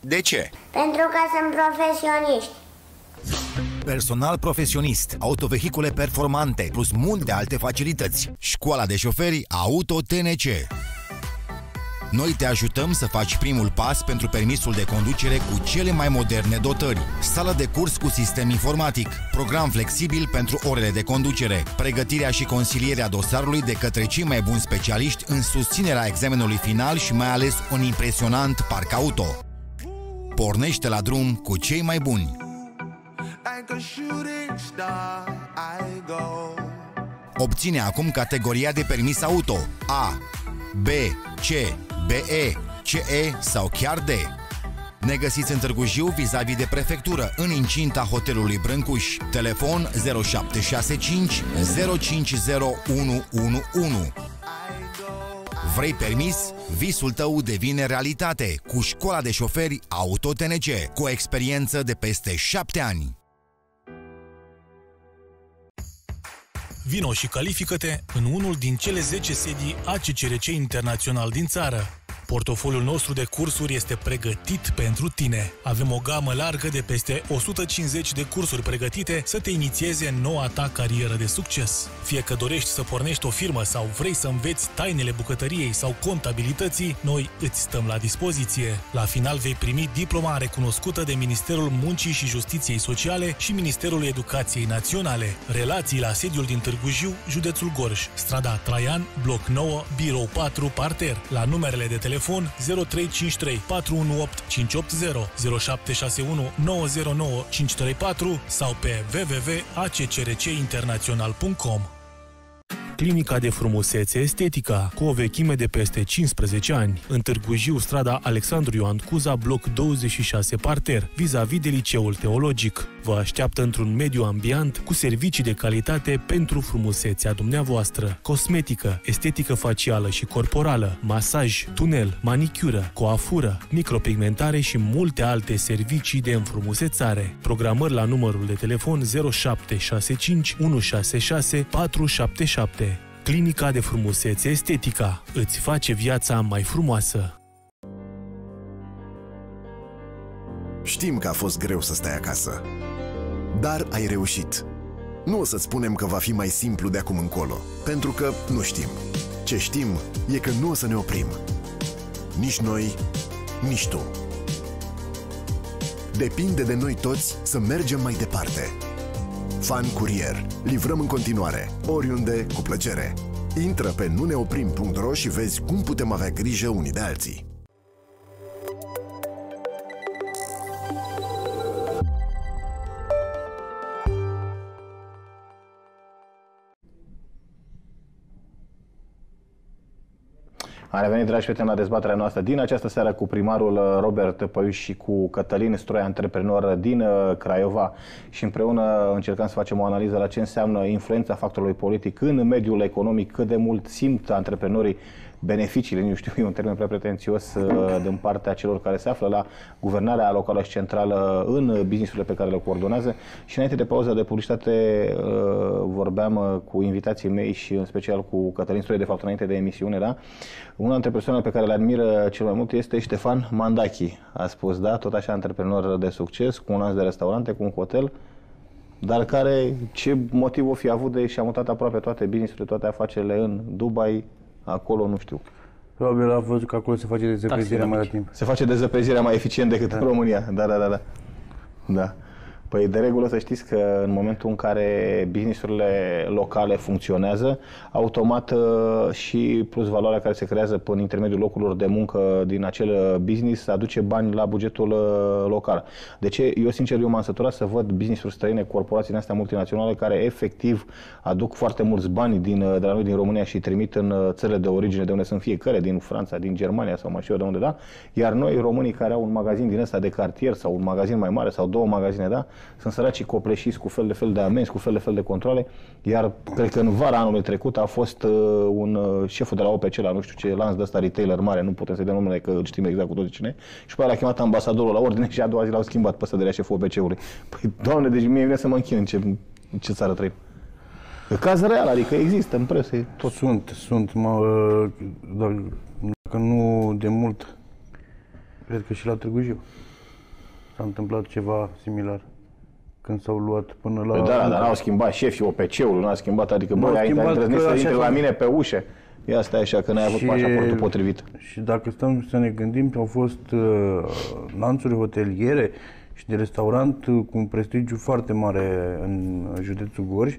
Speaker 6: De ce?
Speaker 7: Pentru că sunt profesioniști.
Speaker 6: Personal profesionist, autovehicule performante, plus multe alte facilități. Școala de șoferi Auto TNC. Noi te ajutăm să faci primul pas pentru permisul de conducere cu cele mai moderne dotări. Sală de curs cu sistem informatic, program flexibil pentru orele de conducere, pregătirea și consilierea dosarului de către cei mai buni specialiști în susținerea examenului final și mai ales un impresionant parc auto. Pornește la drum cu cei mai buni. Obține acum categoria de permis auto A, B, C, BE, CE sau chiar D. Ne găsiți în Târgu Jiu vis-a-vis de prefectură, în incinta hotelului Brâncuș. Telefon 0765 050111. Vrei permis? Visul tău devine realitate cu școala de șoferi Auto TNC, cu o experiență de peste 7 ani.
Speaker 8: Vino și califică-te în unul din cele 10 sedii ACCRC internațional din țară. Portofoliul nostru de cursuri este pregătit pentru tine. Avem o gamă largă de peste 150 de cursuri pregătite să te inițieze în noua ta carieră de succes. Fie că dorești să pornești o firmă sau vrei să înveți tainele bucătăriei sau contabilității, noi îți stăm la dispoziție. La final vei primi diploma recunoscută de Ministerul Muncii și Justiției Sociale și Ministerul Educației Naționale. Relații la sediul din Târgu Jiu, județul Gorj, strada Traian, bloc 9, birou 4, parter, la numerele de telefon telefon 0353 418 580 0761 909 534 sau pe www.accrcinternațional.com. Clinica de frumusețe Estetica, cu o vechime de peste 15 ani, în Târgu Jiu, strada Alexandru Ioan Cuza, bloc 26 parter, vis-a-vis de liceul teologic. Vă așteaptă într-un mediu ambiant cu servicii de calitate pentru frumusețea dumneavoastră. Cosmetică, estetică facială și corporală, masaj, tunel, manicură, coafură, micropigmentare și multe alte servicii de înfrumusețare. Programări la numărul de telefon 0765 166 477 Clinica de frumusețe Estetica îți face viața mai frumoasă.
Speaker 9: Știm că a fost greu să stai acasă, dar ai reușit. Nu o să-ți spunem că va fi mai simplu de acum încolo, pentru că nu știm. Ce știm e că nu o să ne oprim. Nici noi, nici tu. Depinde de noi toți să mergem mai departe. Fan Curier. Livrăm în continuare, oriunde, cu plăcere. Intră pe nuneoprim.ro și vezi cum putem avea grijă unii de alții.
Speaker 1: Am revenit, dragi prieteni, la dezbaterea noastră din această seară cu primarul uh, Robert Păiuș și cu Cătălin Stroi, antreprenor din uh, Craiova. Și împreună încercăm să facem o analiză la ce înseamnă influența factorului politic în mediul economic, cât de mult simt antreprenorii beneficiile, nu știu, e un termen prea pretențios uh, din partea celor care se află la guvernarea locală și centrală în businessurile pe care le coordonează. Și înainte de pauza de publicitate uh, vorbeam uh, cu invitații mei și în special cu Cătălin Stroi, de fapt înainte de emisiune, da? Una dintre persoanele pe care le admiră cel mai mult este Ștefan Mandachi, a spus, da? Tot așa antreprenor de succes, cu un lanț de restaurante, cu un hotel, dar care, ce motiv o fi avut de și-a mutat aproape toate businessurile, toate afacerile în Dubai, acolo nu știu.
Speaker 2: Probabil a văzut că acolo se face dezăpezirea mai la timp.
Speaker 1: Se face dezăpezirea mai eficient decât da. în România. Da, da, da, da. Da. Păi de regulă să știți că în momentul în care businessurile locale funcționează, automat uh, și plus valoarea care se creează prin intermediul locurilor de muncă din acel business aduce bani la bugetul uh, local. De ce? Eu sincer, eu m-am săturat să văd business-uri străine, corporații astea multinaționale care efectiv aduc foarte mulți bani din, uh, de la noi din România și trimit în țările de origine de unde sunt fiecare, din Franța, din Germania sau mai știu eu de unde, da? Iar noi, românii care au un magazin din ăsta de cartier sau un magazin mai mare sau două magazine, da? Sunt săracii copleșiți cu fel de fel de amenzi, cu fel de fel de controle, iar cred că în vara anului trecut a fost uh, un uh, șeful de la OPC, la nu știu ce lanț de ăsta retailer mare, nu putem să dăm numele că știm exact cu toți cine, și pe l-a chemat ambasadorul la ordine și a doua zi l-au schimbat pe ăsta de la șeful OPC-ului. Păi, doamne, deci mie vine să mă închin în ce, în ce țară trăim. Caz real, adică există în presă.
Speaker 2: Tot. Sunt, sunt, mă, dacă nu de mult, cred că și la Târgu Jiu s-a întâmplat ceva similar când s-au luat până la...
Speaker 1: Păi da, dar n-au schimbat șefii OPC-ul, nu a schimbat, adică băi, ai îndrăznit să intre la mine pe ușă. Ia stai așa, că n-ai avut pașaportul potrivit.
Speaker 2: Și dacă stăm să ne gândim, au fost uh, lanțuri hoteliere și de restaurant uh, cu un prestigiu foarte mare în județul Gorj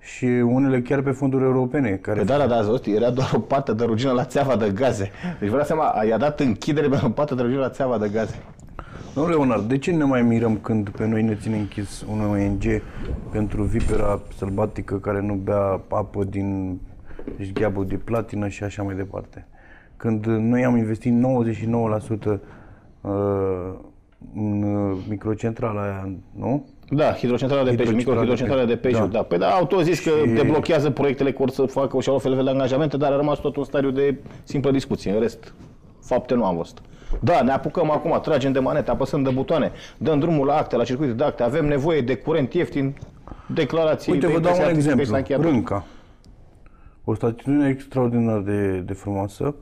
Speaker 2: și unele chiar pe fonduri europene. Care
Speaker 1: păi da, da, da, azi, era doar o pată de rugină la țeava de gaze. Deci vreau seama, i-a dat închidere pe o pată de rugină la țeava de gaze.
Speaker 2: Domnule Leonard, de ce ne mai mirăm când pe noi ne ține închis un ONG pentru vipera sălbatică care nu bea apă din gheabul de platină și așa mai departe? Când noi am investit 99% uh, în microcentrala aia, nu?
Speaker 1: Da, hidrocentrala de pești, microhidrocentrala de pești, da. da. Păi da, au tot zis că și... deblochează proiectele, că or să facă și fel de angajamente, dar a rămas tot un stadiu de simplă discuție. În rest, fapte nu am văzut. Da, ne apucăm acum, tragem de manete, apăsăm de butoane, dăm drumul la acte, la circuite de acte, avem nevoie de curent ieftin, declarații.
Speaker 2: Uite, vă dau un exemplu, Rânca. O stațiune extraordinar de, de frumoasă,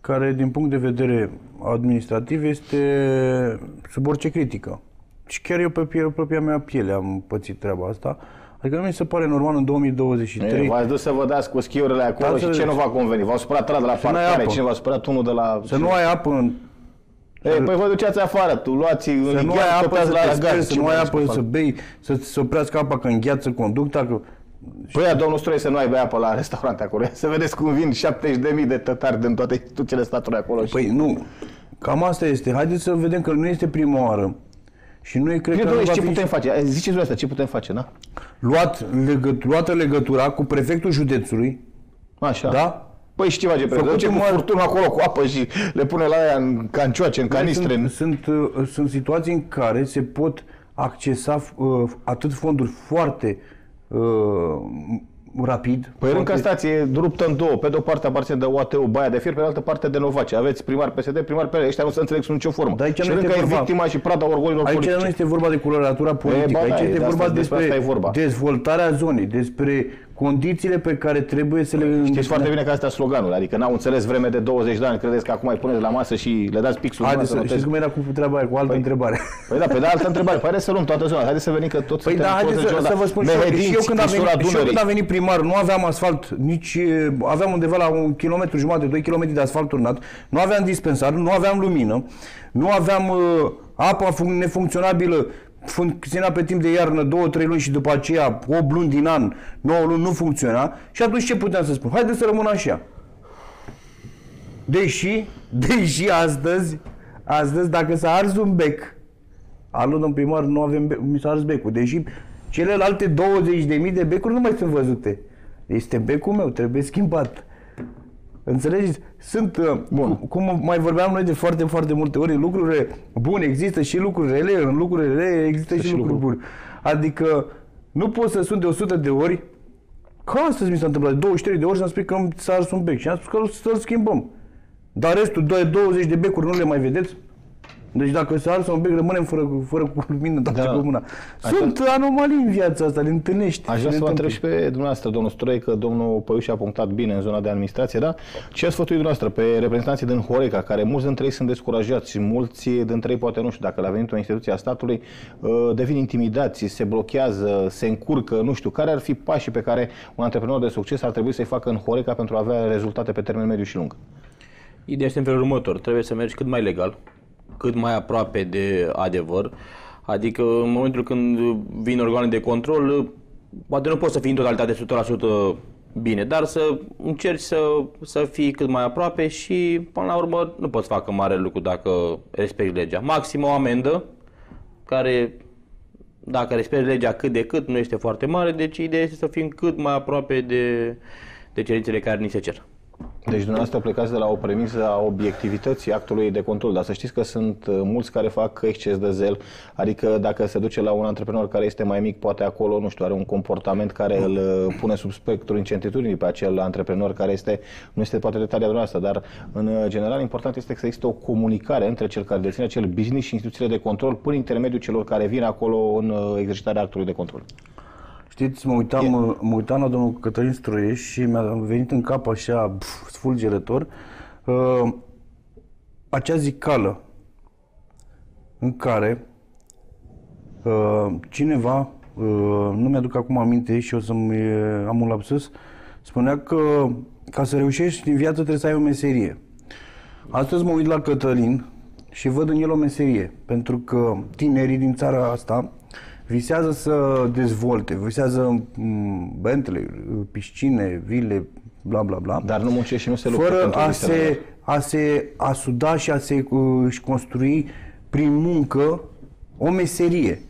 Speaker 2: care din punct de vedere administrativ este sub orice critică. Și chiar eu pe piele, propria mea piele am pățit treaba asta. Adică nu mi se pare normal în 2023.
Speaker 1: E, v-ați dus să vă dați cu schiurile acolo da, și ce nu va conveni? V-au supărat ăla de la parcare, cine v-a supărat unul de la...
Speaker 2: Să nu ai apă în
Speaker 1: ei, păi vă duceți afară, tu luați
Speaker 2: să nu ai apă să la gaz, să nu ai apă să bei, să se oprească apa că îngheață conducta. Că...
Speaker 1: Păi ia, domnul Stroi, să nu aibă apă la restaurante acolo. Să vedeți cum vin 70.000 de tătari din toate instituțiile statului acolo.
Speaker 2: Păi nu, cam asta este. Haideți să vedem că nu este prima oară. Și noi cred
Speaker 1: că ce putem fi... face? Ziceți asta, ce putem face, da?
Speaker 2: Luat legăt, luată legătura cu prefectul județului.
Speaker 1: Așa.
Speaker 2: Da?
Speaker 1: Păi și ce face prețul? Duce cu furtunul acolo cu apă și le pune la aia în cancioace, în canistre.
Speaker 2: Sunt, sunt, uh, sunt situații în care se pot accesa uh, atât fonduri foarte uh, rapid.
Speaker 1: Păi
Speaker 2: foarte...
Speaker 1: încă stație ruptă în două. Pe de o parte aparține de OATU Baia de Fier, pe de altă parte de Novace. Aveți primar PSD, primar PSD, ăștia nu se înțeleg sub nicio formă.
Speaker 2: Dar aici
Speaker 1: și încă e victima și prada orgolilor
Speaker 2: aici
Speaker 1: politice.
Speaker 2: nu este vorba de coloratura politică, e, ba, aici da, este de vorba despre,
Speaker 1: despre vorba.
Speaker 2: dezvoltarea zonei, despre condițiile pe care trebuie să le...
Speaker 1: Știți foarte bine că asta e sloganul, adică n-au înțeles vreme de 20 de ani, credeți că acum îi puneți la masă și le dați pixul
Speaker 2: Haideți
Speaker 1: în
Speaker 2: să,
Speaker 1: mână
Speaker 2: știți cum era cu treaba aia, cu altă întrebare.
Speaker 1: Păi da, pe de altă întrebare, păi haideți să luăm toată zona, haideți să venim că toți
Speaker 2: Păi da,
Speaker 1: suntem
Speaker 2: haideți
Speaker 1: toți
Speaker 2: să,
Speaker 1: în
Speaker 2: să
Speaker 1: zona.
Speaker 2: vă spun și eu, că și eu,
Speaker 1: Mehedinți,
Speaker 2: când am
Speaker 1: Chisura
Speaker 2: venit, și eu când
Speaker 1: Dunării.
Speaker 2: am venit primar, nu aveam asfalt, nici eh, aveam undeva la un kilometru jumătate, 2 km de asfalt turnat, nu aveam dispensar, nu aveam lumină, nu aveam uh, apa fun- nefuncționabilă, funcționa pe timp de iarnă 2-3 luni și după aceea 8 luni din an, 9 luni nu funcționa și atunci ce puteam să spun? Haideți să rămână așa. Deși, deși astăzi, astăzi dacă s-a ars un bec, Alo, domn primar, nu avem be- mi s-a ars becul. Deși celelalte 20.000 de becuri nu mai sunt văzute. Este becul meu, trebuie schimbat. Înțelegeți? Sunt, uh, Bun. cum mai vorbeam noi de foarte, foarte multe ori, în lucrurile bune există și lucruri rele, în lucrurile rele există și,
Speaker 1: și
Speaker 2: lucruri
Speaker 1: lucruri.
Speaker 2: bune. Adică nu pot să sun de 100 de ori, ca astăzi mi s-a întâmplat, de 23 de ori să-mi spui că mi s-a ars un bec și am spus că să-l schimbăm. Dar restul, doi- 20 de becuri nu le mai vedeți? Deci dacă se arsă un bec, rămânem fără, fără cu lumină, dacă
Speaker 1: Da.
Speaker 2: cu mâna. Sunt anomalii în viața asta, le întâlnești.
Speaker 1: Aș vrea
Speaker 2: le
Speaker 1: să vă întreb
Speaker 2: întâmplă.
Speaker 1: și pe dumneavoastră, domnul Stroi, că domnul Păiuș a punctat bine în zona de administrație, da? Ce a sfătuit dumneavoastră pe reprezentanții din Horeca, care mulți dintre ei sunt descurajați și mulți dintre ei, poate nu știu, dacă le-a venit o instituție a statului, uh, devin intimidați, se blochează, se încurcă, nu știu, care ar fi pașii pe care un antreprenor de succes ar trebui să-i facă în Horeca pentru a avea rezultate pe termen mediu și lung?
Speaker 3: Ideea este în felul următor. Trebuie să mergi cât mai legal, cât mai aproape de adevăr. Adică în momentul când vin organele de control, poate nu poți să fii în totalitate 100% bine, dar să încerci să, să fii cât mai aproape și până la urmă nu poți facă mare lucru dacă respecti legea. Maxim o amendă care dacă respecti legea cât de cât nu este foarte mare, deci ideea este să fim cât mai aproape de, de cerințele care ni se cer.
Speaker 1: Deci dumneavoastră plecați de la o premisă a obiectivității actului de control, dar să știți că sunt uh, mulți care fac exces de zel, adică dacă se duce la un antreprenor care este mai mic, poate acolo, nu știu, are un comportament care îl uh, pune sub spectrul incentitudinii pe acel antreprenor care este, nu este poate detalia dumneavoastră, dar în uh, general important este să există o comunicare între cel care deține acel business și instituțiile de control prin intermediul celor care vin acolo în uh, exercitarea actului de control.
Speaker 2: Știți, mă uitam, mă uitam la domnul Cătălin Stroieș și mi-a venit în cap așa pf, sfulgerător uh, acea zicală în care uh, cineva, uh, nu mi-aduc acum aminte și o să-mi uh, am un lapsus, spunea că ca să reușești în viață trebuie să ai o meserie. Astăzi mă uit la Cătălin și văd în el o meserie, pentru că tinerii din țara asta visează să dezvolte, visează mm, Bentley, piscine, vile, bla bla bla.
Speaker 1: Dar nu muncește și nu se luptă
Speaker 2: Fără
Speaker 1: pentru
Speaker 2: a
Speaker 1: visele lor.
Speaker 2: se, a se a suda și a se uh, și construi prin muncă o meserie.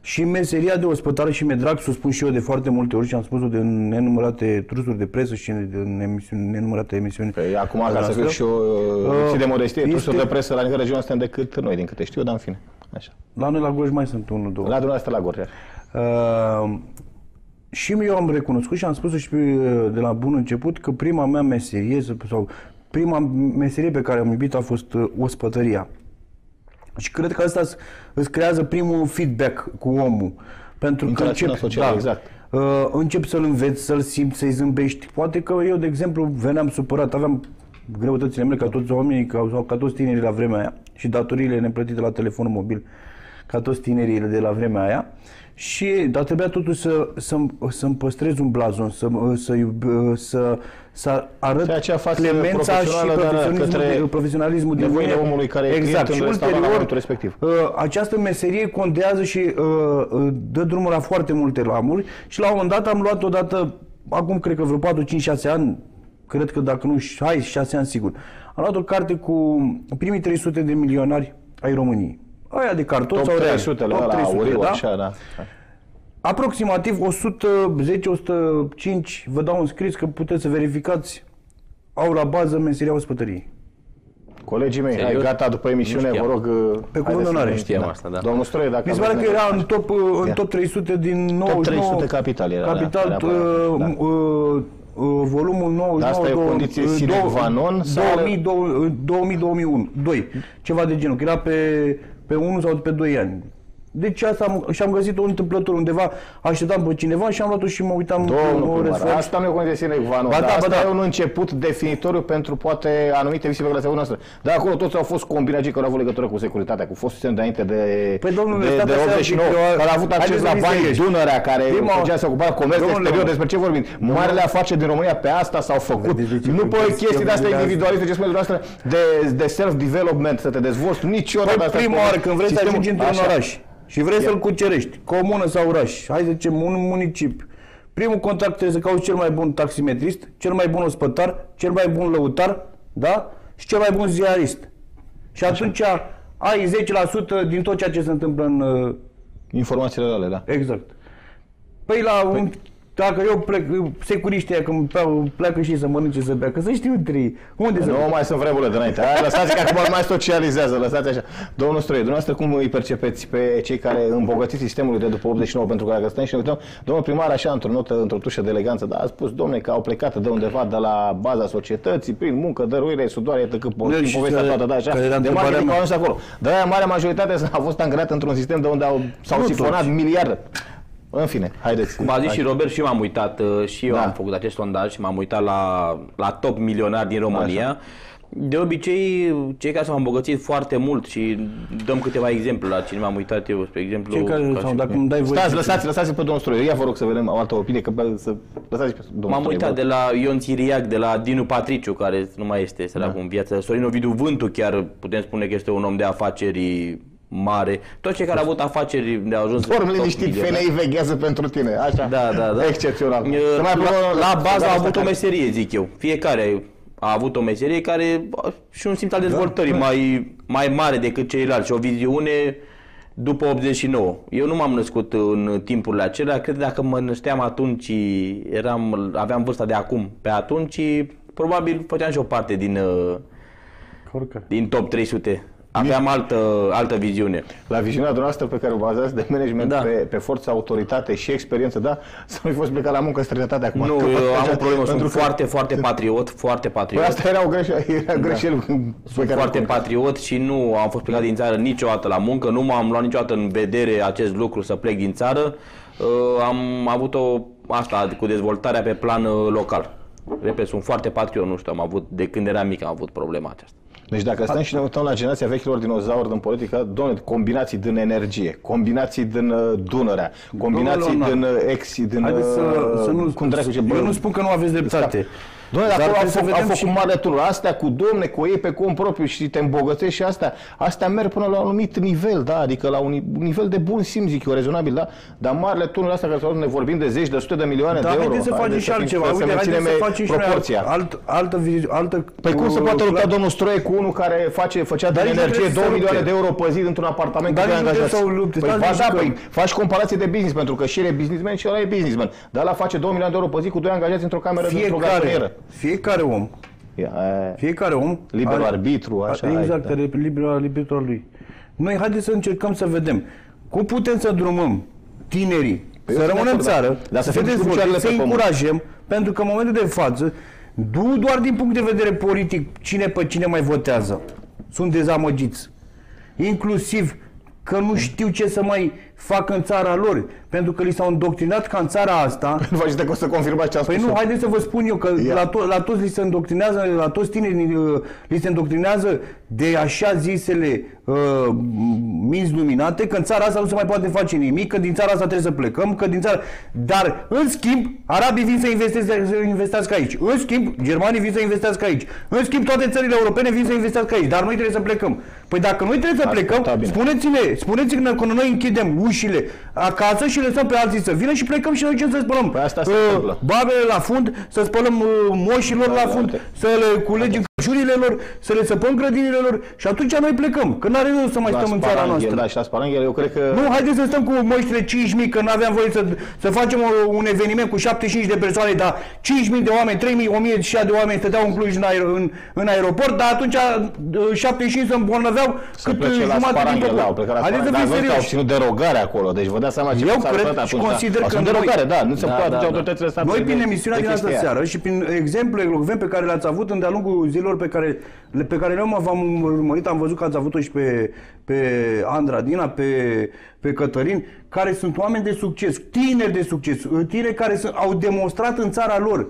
Speaker 2: Și meseria de ospătare și mi-e drag să o spun și eu de foarte multe ori și am spus-o de în nenumărate trusuri de presă și în, în emisiuni, nenumărate emisiuni.
Speaker 1: Păi acum,
Speaker 2: ale
Speaker 1: ca să
Speaker 2: noastre.
Speaker 1: fiu și eu
Speaker 2: Uh,
Speaker 1: uh, țin de modestie,
Speaker 2: este-
Speaker 1: este... de presă la nivel regional suntem decât noi, din câte știu, dar în fine. Așa.
Speaker 2: La noi la Gorj mai sunt unul, două.
Speaker 1: La dumneavoastră la Gorj.
Speaker 2: Uh, și eu am recunoscut și am spus și pe, de la bun început că prima mea meserie sau prima meserie pe care am iubit a fost uh, ospătăria. Și cred că asta îți- îți creează primul feedback cu omul. Pentru că
Speaker 1: Interacțiunea
Speaker 2: încep,
Speaker 1: socială, exact.
Speaker 2: Uh, începi să-l înveți, să-l simți, să-i zâmbești. Poate că eu, de exemplu, veneam supărat, aveam greutățile mele ca toți oamenii, ca, sau ca toți tinerii la vremea aia și datoriile neplătite la telefonul mobil, ca toți tinerii de la vremea aia. Și, dar trebuia totuși să, să, să-mi păstrez un blazon, să, să, iub- să, să arăt
Speaker 1: Ceea ce a face
Speaker 2: clemența și
Speaker 1: profesională, dar
Speaker 2: profesionismul,
Speaker 1: către
Speaker 2: de, profesionalismul din
Speaker 1: nevoile
Speaker 2: mine.
Speaker 1: omului care e client
Speaker 2: exact.
Speaker 1: în
Speaker 2: Și
Speaker 1: restaurant la
Speaker 2: ulterior,
Speaker 1: momentul respectiv.
Speaker 2: Uh, această meserie contează și uh, uh, dă drumul la foarte multe ramuri și la un moment dat am luat odată, acum cred că vreo 4, 5, 6 ani, cred că dacă nu, hai, 6 ani sigur, am luat o carte cu primii 300 de milionari ai României. Aia de carton
Speaker 1: Top
Speaker 2: sau reali.
Speaker 1: 300 la
Speaker 2: Top
Speaker 1: ăla,
Speaker 2: 300,
Speaker 1: auriu,
Speaker 2: da?
Speaker 1: așa, da.
Speaker 2: Aproximativ 110-105, vă dau un scris că puteți să verificați, au la bază meseria ospătăriei.
Speaker 1: Colegii mei, hai,
Speaker 3: Serios?
Speaker 1: gata, după emisiune,
Speaker 3: Nu
Speaker 1: vă
Speaker 3: știam.
Speaker 1: rog... uh,
Speaker 2: Pe cuvânt
Speaker 1: haideți
Speaker 2: de
Speaker 1: să
Speaker 2: onoare.
Speaker 1: ne-
Speaker 3: Știam asta, da.
Speaker 1: Domnul Stroie, dacă
Speaker 2: Mi se pare
Speaker 1: aveți
Speaker 2: că era
Speaker 1: nevoie-
Speaker 2: în top, în
Speaker 1: Ia.
Speaker 2: top 300 din 99.
Speaker 1: 300 capital era, da,
Speaker 2: Capital,
Speaker 1: care apărea,
Speaker 2: uh,
Speaker 1: da.
Speaker 2: uh, uh, volumul 99,
Speaker 1: Dar asta e o
Speaker 2: două-
Speaker 1: condiție
Speaker 2: uh,
Speaker 1: sine
Speaker 2: două-
Speaker 1: qua non sau
Speaker 2: 2000, două- 2000, 2001, 2, ceva de genul, că era pe, pe 1 sau pe 2 ani. Deci asta am, și-am găsit-o întâmplător undeva, așteptam pe cineva și am luat-o și mă uitam
Speaker 1: Domnul
Speaker 2: în
Speaker 1: primar,
Speaker 2: oră
Speaker 1: asta nu e o condiție sine qua non,
Speaker 2: Ba
Speaker 1: dar
Speaker 2: da, ba
Speaker 1: asta
Speaker 2: da.
Speaker 1: e un început definitoriu pentru poate anumite vise pe care le noastră. Dar acolo toți au fost combinagii care au avut legătură cu securitatea, cu fostul sistem înainte de,
Speaker 2: Păi, domnule,
Speaker 1: de,
Speaker 2: stați
Speaker 1: de
Speaker 2: așa,
Speaker 1: 89,
Speaker 2: Victor,
Speaker 1: care a avut acces
Speaker 2: haideți
Speaker 1: la
Speaker 2: să fim
Speaker 1: banii
Speaker 2: serioși.
Speaker 1: Dunărea, care
Speaker 2: Prima-
Speaker 1: făcea să ocupa comerț
Speaker 2: Domnule,
Speaker 1: exterior.
Speaker 2: domnule.
Speaker 1: Despre ce vorbim? Marele afaceri din România pe asta s-au făcut.
Speaker 2: Vedeți de ce
Speaker 1: Nu pe
Speaker 2: vorbesc
Speaker 1: chestii de
Speaker 2: eu
Speaker 1: astea
Speaker 2: de
Speaker 1: individualiste, ce spuneți dumneavoastră, de, de self-development, să te dezvolți niciodată.
Speaker 2: Păi
Speaker 1: asta
Speaker 2: prima
Speaker 1: spune
Speaker 2: oară când vreți să
Speaker 1: sistemul-
Speaker 2: ajungi într-un
Speaker 1: Așa.
Speaker 2: oraș și vrei să-l cucerești, comună sau oraș, hai să zicem un municipiu, primul contact trebuie să cauți cel mai bun taximetrist, cel mai bun ospătar, cel mai bun lăutar, da? Și cel mai bun ziarist. Și atunci ai 10% din tot ceea ce se întâmplă în... uh,
Speaker 1: Informațiile reale, da.
Speaker 2: Exact. Păi la un... Dacă eu plec, securiștii aia când pleacă- pleacă și ei să mănânce, să bea, că să știu între ei. Unde să
Speaker 1: Nu mai sunt vremurile de înainte. Hai, lăsați că acum mai socializează, lăsați așa. Domnul Stroie, dumneavoastră cum îi percepeți pe cei care îmbogățiți sistemul de după 89 pentru că dacă stăm și ne uităm, domnul primar așa într-o notă, într-o tușă de eleganță, da, a spus, domne, că au plecat de undeva de la baza societății, prin muncă, dăruire, sudoare, etc.
Speaker 2: Nu, și
Speaker 1: povestea
Speaker 2: că-
Speaker 1: toată, da, așa,
Speaker 2: care era
Speaker 1: de
Speaker 2: întrebarea
Speaker 1: mare
Speaker 2: mea.
Speaker 1: au ajuns acolo. Dar aia, marea majoritate a fost angrenată într-un sistem de unde au, s-au
Speaker 2: Nu
Speaker 1: sifonat
Speaker 2: toți.
Speaker 1: miliarde. În fine, haideți.
Speaker 3: Cum a zis
Speaker 1: Hai.
Speaker 3: și Robert, și eu m-am uitat, uh, și eu
Speaker 1: Da.
Speaker 3: am făcut acest sondaj și m-am uitat la, la top milionari din România. De obicei, cei care s-au îmbogățit foarte mult și dăm câteva exemple la cine m-am uitat eu, spre exemplu.
Speaker 2: Cei care,
Speaker 3: ca
Speaker 2: sau
Speaker 3: și-
Speaker 2: dacă îmi dai voie...
Speaker 1: Stați,
Speaker 2: să-
Speaker 1: lăsați, lăsați pe domnul Stroie. Ia vă rog să vedem o altă opinie, că bă, să lăsați pe domnul
Speaker 3: M-am
Speaker 1: Stroie,
Speaker 3: uitat
Speaker 1: vă
Speaker 3: de la Ion Țiriac, de la Dinu Patriciu, care nu mai este săracul
Speaker 1: Da.
Speaker 3: în viață. Sorin Ovidiu Vântu, chiar putem spune că este un om de afaceri mare. Toți cei care au avut afaceri de ajuns
Speaker 1: Dorm
Speaker 3: top
Speaker 1: liniștit,
Speaker 3: milionari.
Speaker 1: FNI veghează pentru tine, așa?
Speaker 3: Da, da, da.
Speaker 1: Excepțional.
Speaker 3: Uh,
Speaker 1: Să mai
Speaker 3: La,
Speaker 1: apropo-
Speaker 3: la bază
Speaker 1: da,
Speaker 3: a avut
Speaker 1: asta
Speaker 3: o
Speaker 1: care-
Speaker 3: meserie, zic eu. Fiecare a avut o meserie care și un simț al dezvoltării mai, mai mare decât ceilalți și o viziune după 89. Eu nu m-am născut în timpurile acelea, cred că dacă mă nășteam atunci, eram, aveam vârsta de acum, pe atunci, probabil făceam și o parte din, uh,
Speaker 2: Oricare.
Speaker 3: din top 300. Aveam altă, altă viziune.
Speaker 1: La viziunea dumneavoastră pe care o bazați de management
Speaker 3: Da.
Speaker 1: pe, pe forță, autoritate și experiență, da? Să nu fi fost plecat la muncă în străinătate acum.
Speaker 3: Nu,
Speaker 1: Că-
Speaker 3: eu am
Speaker 1: așa,
Speaker 3: o problemă,
Speaker 1: pentru
Speaker 3: sunt
Speaker 1: că-
Speaker 3: foarte, foarte patriot, foarte patriot.
Speaker 1: Păi asta era o greșeală, era greșel pe
Speaker 3: Sunt
Speaker 1: care
Speaker 3: foarte
Speaker 1: am-
Speaker 3: patriot și nu am fost plecat din țară niciodată la muncă, nu m-am luat niciodată în vedere acest lucru să plec din țară. Uh, Am avut o asta cu dezvoltarea pe plan uh, local. Repet, sunt foarte patriot, nu știu, am avut, de când eram mic am avut problema aceasta.
Speaker 1: Deci dacă stăm și ne uităm la generația vechilor dinozauri din politică, doamne, combinații din energie, combinații din uh, Dunărea, combinații
Speaker 2: Domnule
Speaker 1: din
Speaker 2: Leonard,
Speaker 1: uh, ex, din...
Speaker 2: Haideți să,
Speaker 1: uh,
Speaker 2: să nu...
Speaker 1: cum dracu ce
Speaker 2: eu nu spun că nu aveți dreptate.
Speaker 1: Doamne,
Speaker 2: Dar
Speaker 1: acolo au,
Speaker 2: trebuie să
Speaker 1: făcut, au
Speaker 2: vedem
Speaker 1: făcut
Speaker 2: și-
Speaker 1: mare tunul. Astea cu domne, cu ei pe cont propriu și te îmbogățești și astea, astea merg până la un anumit nivel, da, adică la un, ni- un nivel de bun simț, zic eu, rezonabil, da, dar marele tunuri astea care s-au ne vorbim de zeci, de sute de milioane
Speaker 2: Dar
Speaker 1: de euro.
Speaker 2: haideți să facem
Speaker 1: Haideți
Speaker 2: și
Speaker 1: fim-
Speaker 2: altceva.
Speaker 1: Să
Speaker 2: Uite, haideți
Speaker 1: menținem
Speaker 2: să facem și noi
Speaker 1: proporția.
Speaker 2: alt, altă, vizi- altă...
Speaker 1: Păi cum se
Speaker 2: uh,
Speaker 1: poate lupta
Speaker 2: plan-
Speaker 1: domnul Stroie cu unul care face, făcea
Speaker 2: Dar
Speaker 1: din
Speaker 2: nici nu
Speaker 1: energie
Speaker 2: trebuie
Speaker 1: 2
Speaker 2: să
Speaker 1: milioane
Speaker 2: lupte.
Speaker 1: de euro pe zi dintr-un apartament
Speaker 2: Dar
Speaker 1: cu doi
Speaker 2: nici nu trebuie
Speaker 1: angajați?
Speaker 2: să lupte.
Speaker 1: Păi,
Speaker 2: Stați
Speaker 1: ba,
Speaker 2: nici
Speaker 1: da,
Speaker 2: că-
Speaker 1: păi, faci comparație de business, pentru că și el e businessman și ăla e businessman. Dar ăla face 2 milioane de euro pe zi cu doi angajați într-o cameră dintr-o
Speaker 2: Fiecare,
Speaker 1: garsonieră.
Speaker 2: Fiecare om,
Speaker 1: Ia, aia.
Speaker 2: fiecare om...
Speaker 1: Liberul
Speaker 2: are-
Speaker 1: arbitru, așa,
Speaker 2: Exact,
Speaker 1: ai, da.
Speaker 2: are liberul arbitru al lui. Noi haideți să încercăm să vedem cum putem să drumăm tinerii
Speaker 1: Păi eu
Speaker 2: să
Speaker 1: sunt
Speaker 2: rămână în
Speaker 1: de acord, da.
Speaker 2: țară,
Speaker 1: Dar să
Speaker 2: să
Speaker 1: fim
Speaker 2: se
Speaker 1: și cu
Speaker 2: dezvolte,
Speaker 1: picioarele
Speaker 2: să
Speaker 1: pe pământ.
Speaker 2: încurajăm, pentru că în momentul de față, nu doar din punct de vedere politic, cine pe cine mai votează, sunt dezamăgiți. Inclusiv că nu știu ce să mai facă în țara lor, pentru că li s-au îndoctrinat ca în țara asta
Speaker 1: Nu faceți decât să confirmați ce am
Speaker 2: Păi
Speaker 1: spus
Speaker 2: nu,
Speaker 1: eu.
Speaker 2: haideți să vă spun eu că
Speaker 1: Ia.
Speaker 2: la, to- la toți li se îndoctrinează, la toți tinerii uh, li se îndoctrinează de așa zisele uh, minți luminate, că în țara asta nu se mai poate face nimic, că din țara asta trebuie să plecăm, că din țara... Dar, în schimb, arabii vin să investească, să investească aici. În schimb, germanii vin să investească aici. În schimb, toate țările europene vin să investească aici. Dar noi trebuie să plecăm. Păi dacă noi trebuie să plecăm,
Speaker 1: Acceptabil.
Speaker 2: spuneți-ne, spuneți-ne că noi închidem ușile acasă și lăsăm pe alții să vină și plecăm și noi ce să spălăm?
Speaker 1: Păi asta se
Speaker 2: Uh,
Speaker 1: întâmplă.
Speaker 2: babele la fund, să spălăm uh, moșilor
Speaker 1: Da,
Speaker 2: la
Speaker 1: da,
Speaker 2: fund,
Speaker 1: da.
Speaker 2: să le culegem căciurile lor, să le săpăm grădinile lor și atunci noi plecăm. Că n-are rost să mai
Speaker 1: La
Speaker 2: stăm în țara
Speaker 1: sparanghel,
Speaker 2: noastră.
Speaker 1: Da, și la sparanghel, eu cred că...
Speaker 2: Nu, haideți să stăm cu moștile 5.000, că nu aveam voie să, să facem o, un eveniment cu 75 de persoane, dar 5.000 de oameni, 3.000, 1.000 și de oameni stăteau în Cluj în, aer, în, în aeroport, dar atunci uh, 75 se îmbolnăveau
Speaker 1: Să
Speaker 2: cât
Speaker 1: plece
Speaker 2: uh,
Speaker 1: la
Speaker 2: jumătate din
Speaker 1: sparanghel, da, au
Speaker 2: popor.
Speaker 1: plecat la
Speaker 2: Haideți să
Speaker 1: sparanghel.
Speaker 2: fim
Speaker 1: Dar văd că au
Speaker 2: serioși.
Speaker 1: obținut derogare acolo, deci vă dați seama ce
Speaker 2: Eu
Speaker 1: s-a
Speaker 2: cred
Speaker 1: întâmplat
Speaker 2: și
Speaker 1: atunci.
Speaker 2: consider
Speaker 1: Au
Speaker 2: că
Speaker 1: sunt
Speaker 2: noi-
Speaker 1: derogare, da, nu se
Speaker 3: Da,
Speaker 1: poate,
Speaker 3: da,
Speaker 1: deci
Speaker 3: da.
Speaker 1: autoritățile statului
Speaker 2: Noi, prin
Speaker 1: de-
Speaker 2: emisiunea
Speaker 1: de
Speaker 2: din această
Speaker 1: chestia aia.
Speaker 2: seară și prin exemplele elocvent pe care le-ați avut în de-a lungul zilelor lucrurilor pe care, le- pe care le-am v-am urmărit, am văzut că ați avut-o și pe, pe Andradina, pe, pe Cătălin, care sunt oameni de succes, tineri de succes, tineri care sunt, au demonstrat în țara lor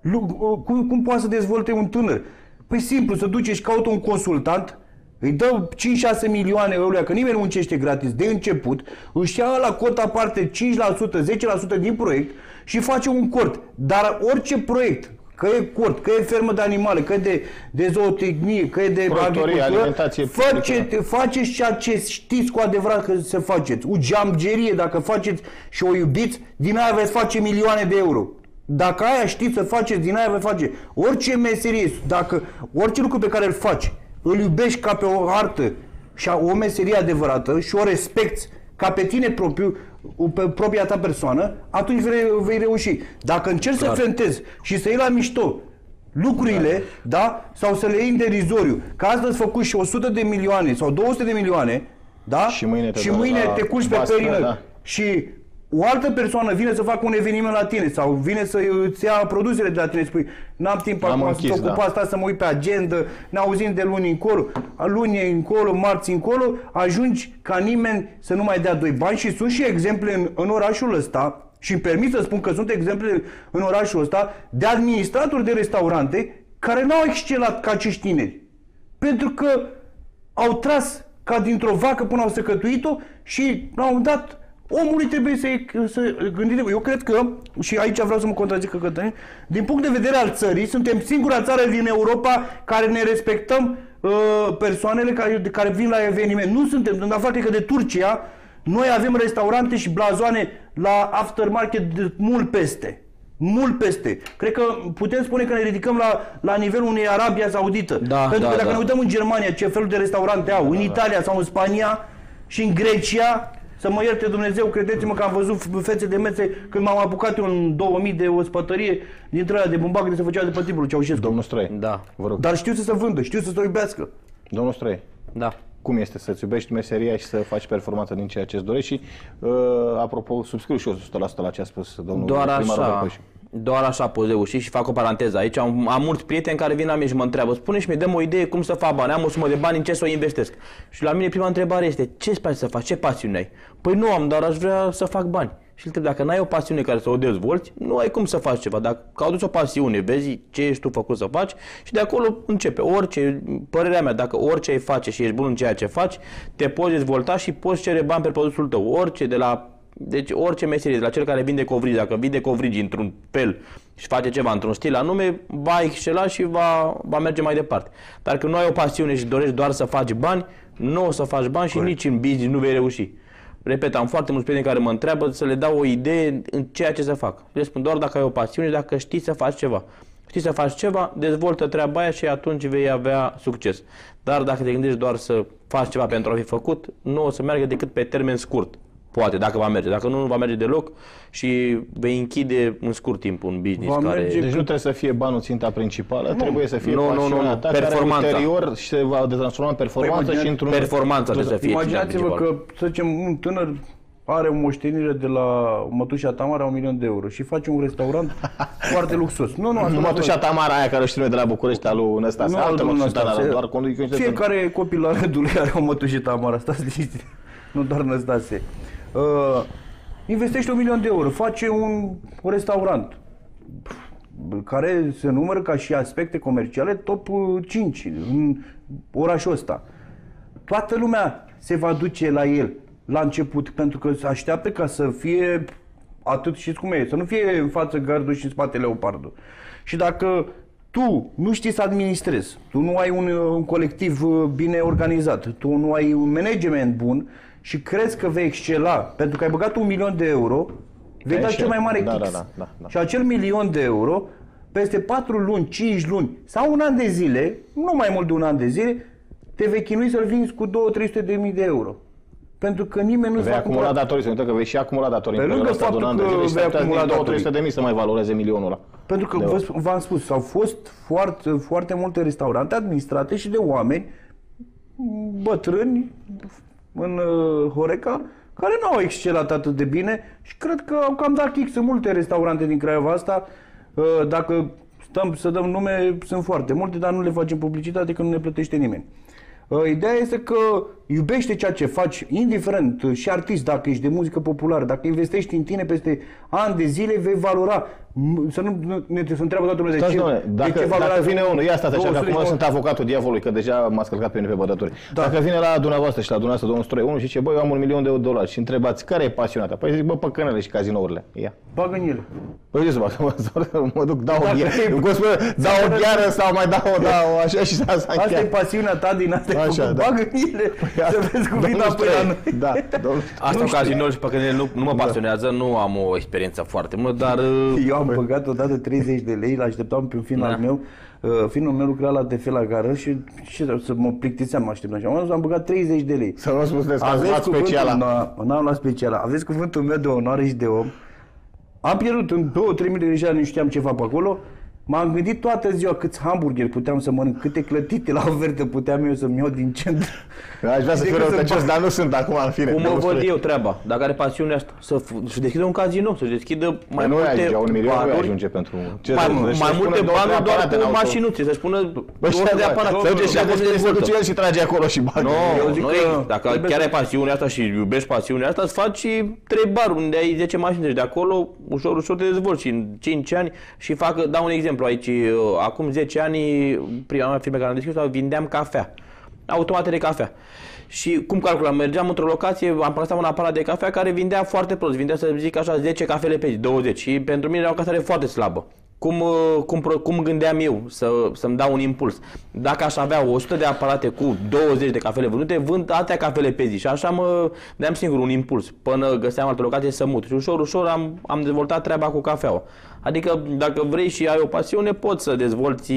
Speaker 2: lu- cum, cum poate să dezvolte un tânăr. Păi simplu, să duce și caută un consultant, îi dă 5-6 milioane euro, că nimeni nu muncește gratis de început, își ia la cota parte 5%, 10% din proiect și face un cort. Dar orice proiect, că e cort, că e fermă de animale, că e de, de zootehnie, că e de
Speaker 1: Proiectorie, alimentație
Speaker 2: face,
Speaker 1: publică.
Speaker 2: faceți ceea ce știți cu adevărat că să faceți. O geamgerie, dacă faceți și o iubiți, din aia veți face milioane de euro. Dacă aia știți să faceți, din aia veți face. Orice meserie, dacă orice lucru pe care îl faci, îl iubești ca pe o artă și o meserie adevărată și o respecti ca pe tine propriu, pe propria ta persoană, atunci vei, vei reuși. Dacă încerci să fentezi și să iei la mișto lucrurile, da. Sau să le iei în derizoriu. Că astăzi făcut și 100 de milioane sau 200 de milioane, da?
Speaker 1: Și mâine te
Speaker 2: și
Speaker 1: dă
Speaker 2: mâine
Speaker 1: la
Speaker 2: te culci pe
Speaker 1: bască,
Speaker 2: perină.
Speaker 1: da.
Speaker 2: Și o altă persoană vine să facă un eveniment la tine sau vine să îți ia produsele de la tine, spui, n-am timp
Speaker 1: Am
Speaker 2: acum,
Speaker 1: închis,
Speaker 2: sunt
Speaker 1: da.
Speaker 2: ocupat, stai să mă uit pe agenda, ne auzim de luni încolo, luni încolo, marți încolo, ajungi ca nimeni să nu mai dea doi bani și sunt și exemple în, în orașul ăsta, și îmi permit să spun că sunt exemple în orașul ăsta de administratori de restaurante care n-au excelat ca acești tineri. Pentru că au tras ca dintr-o vacă până au săcătuit-o și la un moment dat omului trebuie să, să gândite. Eu cred că, și aici vreau să mă contrazică Cătălin, din punct de vedere al țării, suntem singura țară din Europa care ne respectăm uh, persoanele care, care vin la eveniment. Nu suntem, în afară că de Turcia, noi avem restaurante și blazoane la aftermarket de mult peste. Mult peste. Cred că putem spune că ne ridicăm la, la nivelul unei Arabia Saudită.
Speaker 3: Da,
Speaker 2: Pentru
Speaker 3: da,
Speaker 2: că dacă
Speaker 3: da.
Speaker 2: ne uităm în Germania ce fel de restaurante au, în Italia sau în Spania și în Grecia, să mă ierte Dumnezeu, credeți-mă că am văzut f- fețe de mese când m-am apucat eu în 2000 de o spătărie dintre alea de bumbac de se făcea de pe timpul Ceaușescu.
Speaker 1: Domnul Stroi,
Speaker 3: Da,
Speaker 1: vă rog.
Speaker 2: Dar știu să se vândă, știu să se iubească.
Speaker 1: Domnul Stroi,
Speaker 3: da.
Speaker 1: cum este să-ți iubești meseria și să faci performanță din ceea ce îți dorești și, uh, apropo, subscriu și eu 100% la ce a spus domnul
Speaker 3: Doar
Speaker 1: primarul
Speaker 3: așa,
Speaker 1: Răpăș.
Speaker 3: Doar așa pot reuși și fac o paranteză aici. Am, am mulți prieteni care vin la mine și mă întreabă, spune și mi dăm o idee cum să fac bani, am o sumă de bani, în ce să o investesc. Și la mine prima întrebare este, ce îți place să faci, ce pasiune ai? Păi nu am, dar aș vrea să fac bani. Și îl întreb, dacă n-ai o pasiune care să o dezvolți, nu ai cum să faci ceva. Dacă cauți o pasiune, vezi ce ești tu făcut să faci și de acolo începe. Orice, părerea mea, dacă orice ai face și ești bun în ceea ce faci, te poți dezvolta și poți cere bani pe produsul tău. Orice, de la deci orice meserie, de la cel care vinde covrigi, dacă vinde covrigi într-un fel și face ceva într-un stil anume, va excela și va, va merge mai departe. Dar când nu ai o pasiune și dorești doar să faci bani, nu o să faci bani și nici în business nu vei reuși. Repet, am foarte mulți prieteni care mă întreabă să le dau o idee în ceea ce să fac. Le spun doar dacă ai o pasiune, dacă știi să faci ceva. Știi să faci ceva, dezvoltă treaba aia și atunci vei avea succes. Dar dacă te gândești doar să faci ceva pentru a fi făcut, nu o să meargă decât pe termen scurt. Poate, dacă va merge. Dacă nu, nu va merge deloc și vei închide în scurt timp un business
Speaker 2: Va
Speaker 3: care...
Speaker 2: merge
Speaker 1: Deci nu trebuie să fie banul ținta principală, trebuie să fie
Speaker 3: Nu, nu, nu,
Speaker 1: pasiunea
Speaker 3: nu.
Speaker 1: ta care
Speaker 3: Performanța.
Speaker 1: ulterior se va transforma în performanță
Speaker 2: Păi,
Speaker 1: și într-un...
Speaker 3: Performanța trebuie să fie
Speaker 2: Imaginați-vă
Speaker 3: ținta
Speaker 2: că,
Speaker 3: principală.
Speaker 2: să zicem, un tânăr are o moștenire de la mătușa Tamara un milion de euro și face un restaurant foarte luxos. Nu, nu, asta
Speaker 1: Nu
Speaker 2: nu
Speaker 1: mătușa Tamara aia care o știm noi de la București, alu Năstase,
Speaker 2: Nu,
Speaker 1: altă
Speaker 2: altul
Speaker 1: mătușă
Speaker 2: Năstase.
Speaker 1: Tamara, doar conduc eu
Speaker 2: Fiecare copil la rândul lui are o mătușă Tamara, stați liniștit. Nu doar Năstase. Uh, investește un milion de euro, face un restaurant care se numără ca și aspecte comerciale top uh, 5 în orașul ăsta. Toată lumea se va duce la el la început, pentru că se așteaptă ca să fie atât știți cum e, să nu fie în față gardul și în spate leopardul. Și dacă tu nu știi să administrezi, tu nu ai un, un colectiv uh, bine organizat, tu nu ai un management bun și crezi că vei excela pentru că ai băgat un milion de euro, vei
Speaker 1: Ai
Speaker 2: da
Speaker 1: și-
Speaker 2: cel mai mare
Speaker 1: da,
Speaker 2: kicks.
Speaker 1: da, da, da, da.
Speaker 2: Și acel milion de euro, peste 4 luni, 5 luni sau un an de zile, nu mai mult de un an de zile, te vei chinui să-l vinzi cu 2-300 de mii de euro. Pentru că nimeni nu-ți
Speaker 1: Vei
Speaker 2: va
Speaker 1: acumula
Speaker 2: cumpăra.
Speaker 1: datorii, să nu uită că vei și acumula datorii
Speaker 2: Pe
Speaker 1: în
Speaker 2: lângă
Speaker 1: perioada asta de un an
Speaker 2: faptul
Speaker 1: de
Speaker 2: că
Speaker 1: zile și
Speaker 2: vei
Speaker 1: s-ar putea
Speaker 2: acumula
Speaker 1: din 200
Speaker 2: datorii.
Speaker 1: de mii să mai valoreze milionul ăla.
Speaker 2: Pentru că
Speaker 1: de
Speaker 2: vă,
Speaker 1: euro.
Speaker 2: sp- v-am spus, au fost foarte, foarte multe restaurante administrate și de oameni bătrâni în uh, Horeca care nu au excelat atât de bine și cred că au cam dat kick. Sunt multe restaurante din Craiova asta. Uh, dacă stăm să dăm nume, sunt foarte multe, dar nu le facem publicitate că nu ne plătește nimeni. Uh, Ideea este că iubește ceea ce faci, indiferent uh, și artist, dacă ești de muzică populară, dacă investești în tine peste ani de zile, vei valora. M- Să nu nu- ne să întreabă toată lumea de
Speaker 1: Stați,
Speaker 2: ce,
Speaker 1: domnule,
Speaker 2: de
Speaker 1: dacă,
Speaker 2: ce valorează
Speaker 1: dacă vine unul, ia stați așa, că
Speaker 2: 200
Speaker 1: acum
Speaker 2: de
Speaker 1: sunt avocatul diavolului, că deja m-ați călcat pe mine pe bătături.
Speaker 2: Da.
Speaker 1: Dacă vine la dumneavoastră și la dumneavoastră domnul Stroi, unul și zice, băi, eu am un milion de dolari și întrebați, care e pasiunea ta? Păi zic, bă, păcănele și cazinourile. Ia.
Speaker 2: Bagă în ele.
Speaker 1: Păi ce să fac? Mă, mă duc, dau o
Speaker 2: Dacă
Speaker 1: gheară,
Speaker 2: e-
Speaker 1: cum spune, dau o gheară sau mai dau o, dau o așa și s-a s-a
Speaker 2: Asta e
Speaker 1: încheiat.
Speaker 2: pasiunea ta din asta,
Speaker 1: Așa,
Speaker 2: așa,
Speaker 1: da.
Speaker 2: bagă în ele, să vezi cum vin
Speaker 1: Domnul
Speaker 2: apoi la
Speaker 1: Stroi,
Speaker 2: noi.
Speaker 1: Da, domnul
Speaker 3: Asta cu cazinouri și păcănele nu, nu mă pasionează, nu am o experiență foarte mult, dar uh,
Speaker 2: Eu am băgat odată 30 de lei, l-așteptam pe un film
Speaker 3: Da.
Speaker 2: al meu. Uh, Filmul meu lucra la TV la gară și ce să- să mă plictiseam, mă așteptam. Și am ajuns, am băgat 30 de lei.
Speaker 1: Să nu spuneți că ați
Speaker 2: Aveți
Speaker 1: luat
Speaker 2: cuvântul,
Speaker 1: speciala.
Speaker 2: Nu, n-am luat speciala. Aveți cuvântul meu de onoare și de om. Am pierdut în 2-3 mii de lei, nu știam ce fac pe acolo. M-am gândit toată ziua câți hamburgeri puteam să mănânc, câte clătite la ofertă puteam eu să-mi iau din centru.
Speaker 1: Aș vrea să fiu
Speaker 2: Decât să
Speaker 1: răutăcios,
Speaker 2: bag-
Speaker 1: dar nu sunt acum, în fine.
Speaker 3: cum mă
Speaker 1: domnul
Speaker 3: văd
Speaker 1: Stroi.
Speaker 3: eu treaba, dacă are pasiunea asta, să f- să deschidă un casino, să deschidă mai
Speaker 1: Mai nu
Speaker 3: multe
Speaker 1: ajunge, un milion nu
Speaker 3: baruri,
Speaker 1: ajunge pentru... Ce
Speaker 3: mai,
Speaker 1: să-
Speaker 3: mai
Speaker 1: să-și pună
Speaker 3: multe
Speaker 1: două,
Speaker 3: bani
Speaker 1: trei
Speaker 3: doar
Speaker 1: aparate în
Speaker 3: cu
Speaker 1: auto.
Speaker 3: mașinuțe, să-și pună
Speaker 1: Bă,
Speaker 3: două
Speaker 1: ce
Speaker 3: de
Speaker 1: faci?
Speaker 3: aparate.
Speaker 1: Să duce și
Speaker 3: Nu,
Speaker 1: acolo,
Speaker 3: nu,
Speaker 1: se duce el și trage acolo și bagă.
Speaker 3: Nu,
Speaker 2: Eu zic
Speaker 3: nu
Speaker 2: că
Speaker 3: e, dacă
Speaker 2: trebuie
Speaker 3: chiar
Speaker 2: să-
Speaker 3: ai pasiunea asta și iubești pasiunea asta, îți faci și trei baruri unde ai 10 mașini, deci de acolo ușor, ușor te dezvolți și în 5 ani și fac, dau un exemplu aici, uh, acum 10 ani, prima mea firmă care am deschis-o, vindeam cafea, automate de cafea. Și cum calculam? Mergeam într-o locație, am plasat un aparat de cafea care vindea foarte prost, vindea să zic așa 10 cafele pe zi, 20 și pentru mine era o casare foarte slabă. Cum, uh, cum, pro- cum gândeam eu să, să-mi dau un impuls? Dacă aș avea 100 de aparate cu 20 de cafele vândute, vând atâtea cafele pe zi și așa mă deam singur un impuls până găseam altă locație să mut. Și ușor, ușor am, am dezvoltat treaba cu cafeaua. Adică dacă vrei și ai o pasiune, poți să dezvolți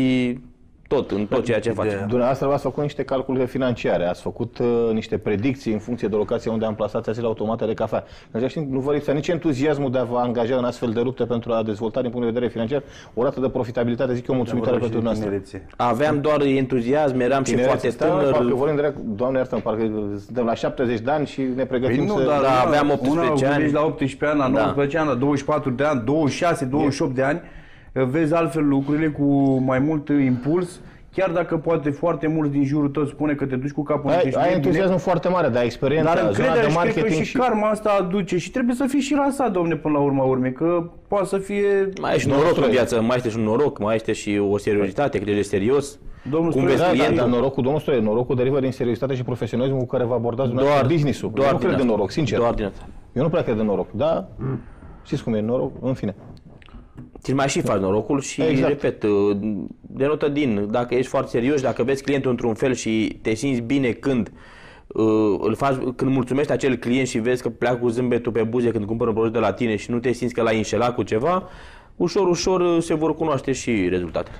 Speaker 3: tot, în tot ceea ce faci.
Speaker 1: Dumneavoastră v-ați făcut niște calcule financiare, ați făcut uh, niște predicții în funcție de locația unde am plasat acele automate de cafea. În același timp, nu vă lipsea nici entuziasmul de a vă angaja în astfel de lupte pentru a dezvolta din punct de vedere financiar o rată de profitabilitate, zic eu, mulțumitoare pentru dumneavoastră.
Speaker 2: Tinerețe.
Speaker 3: Aveam doar entuziasm, eram și
Speaker 1: Tinerețe,
Speaker 3: foarte
Speaker 1: stai, mă,
Speaker 3: tânăr.
Speaker 1: Parcă vorbim direct, doamne iartă parcă suntem la 70 de ani și ne pregătim
Speaker 2: Păi nu,
Speaker 1: să...
Speaker 2: dar
Speaker 3: Da,
Speaker 2: una-
Speaker 3: aveam 18
Speaker 2: una,
Speaker 3: ani.
Speaker 2: Ești la 18 ani, la
Speaker 3: Da.
Speaker 2: 19 ani, la 24 de ani, 26, 28 de ani, vezi altfel lucrurile cu mai mult impuls, chiar dacă poate foarte mulți din jurul tău spune că te duci cu capul
Speaker 1: ai,
Speaker 2: înainte și
Speaker 1: ai
Speaker 2: nu e bine,
Speaker 1: entuziasm foarte mare, dar experiența,
Speaker 2: Dar
Speaker 1: zona
Speaker 2: încredere
Speaker 1: de
Speaker 2: și cred că
Speaker 1: marketing
Speaker 2: și karma asta aduce și trebuie să fii și rasat, domne, până la urma urmei, că poate să fie...
Speaker 3: Mai este și noroc în viață, mai este și un noroc, mai este și o seriozitate, că ești serios.
Speaker 2: Domnul
Speaker 3: Cum
Speaker 2: Stroi,
Speaker 3: vezi
Speaker 1: Da, da,
Speaker 3: clientul?
Speaker 1: dar norocul, domnul Stoie, norocul derivă din seriozitate și profesionalismul cu care vă abordați
Speaker 3: Doar,
Speaker 1: dumneavoastră business-ul.
Speaker 3: doar
Speaker 1: eu nu
Speaker 3: din
Speaker 1: cred în
Speaker 3: asta.
Speaker 1: noroc, sincer.
Speaker 3: Doar din asta.
Speaker 1: Eu nu prea cred în noroc, dar știți cum e noroc, în fine.
Speaker 3: Ți mai și faci norocul și,
Speaker 1: Exact.
Speaker 3: exact. repet, uh, denotă din, dacă ești foarte serios, dacă vezi clientul într-un fel și te simți bine când uh, îl faci, când mulțumești acel client și vezi că pleacă cu zâmbetul pe buze când cumpără un produs de la tine și nu te simți că l-ai înșelat cu ceva, ușor, ușor uh, se vor cunoaște și rezultatele.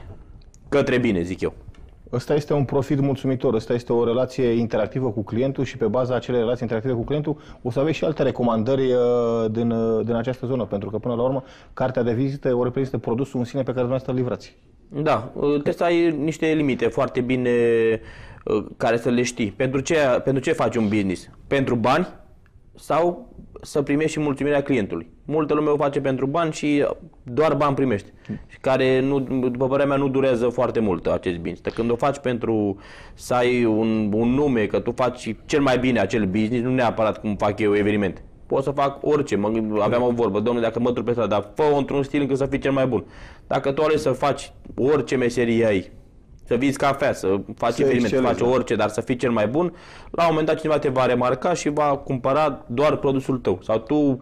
Speaker 3: Către bine, zic eu.
Speaker 1: Ăsta este un profit mulțumitor, ăsta este o relație interactivă cu clientul și pe baza acelei relații interactive cu clientul o să aveți și alte recomandări uh, din, uh, din această zonă, pentru că până la urmă cartea de vizită o reprezintă produsul în sine pe care dumneavoastră îl livrați.
Speaker 3: Da, uh, trebuie să ai niște limite foarte bine uh, care să le știi. Pentru ce, pentru ce faci un business? Pentru bani sau să primești și mulțumirea clientului? Multă lume o face pentru bani și doar bani primești. Și care, nu, după părerea mea, nu durează foarte mult acest business. Dar când o faci pentru să ai un, un nume, că tu faci cel mai bine acel business, nu neapărat cum fac eu evenimente. Pot să fac orice, mă, gând- aveam o vorbă, domnule, dacă mă trup pe stradă, dar fă într-un stil încât să fii cel mai bun. Dacă tu alegi să faci orice meserie ai, să vizi cafea, să faci
Speaker 1: Să
Speaker 3: evenimente, să
Speaker 1: excelezi,
Speaker 3: faci
Speaker 1: da.
Speaker 3: orice, dar să fii cel mai bun, la un moment dat cineva te va remarca și va cumpăra doar produsul tău. Sau tu, uh,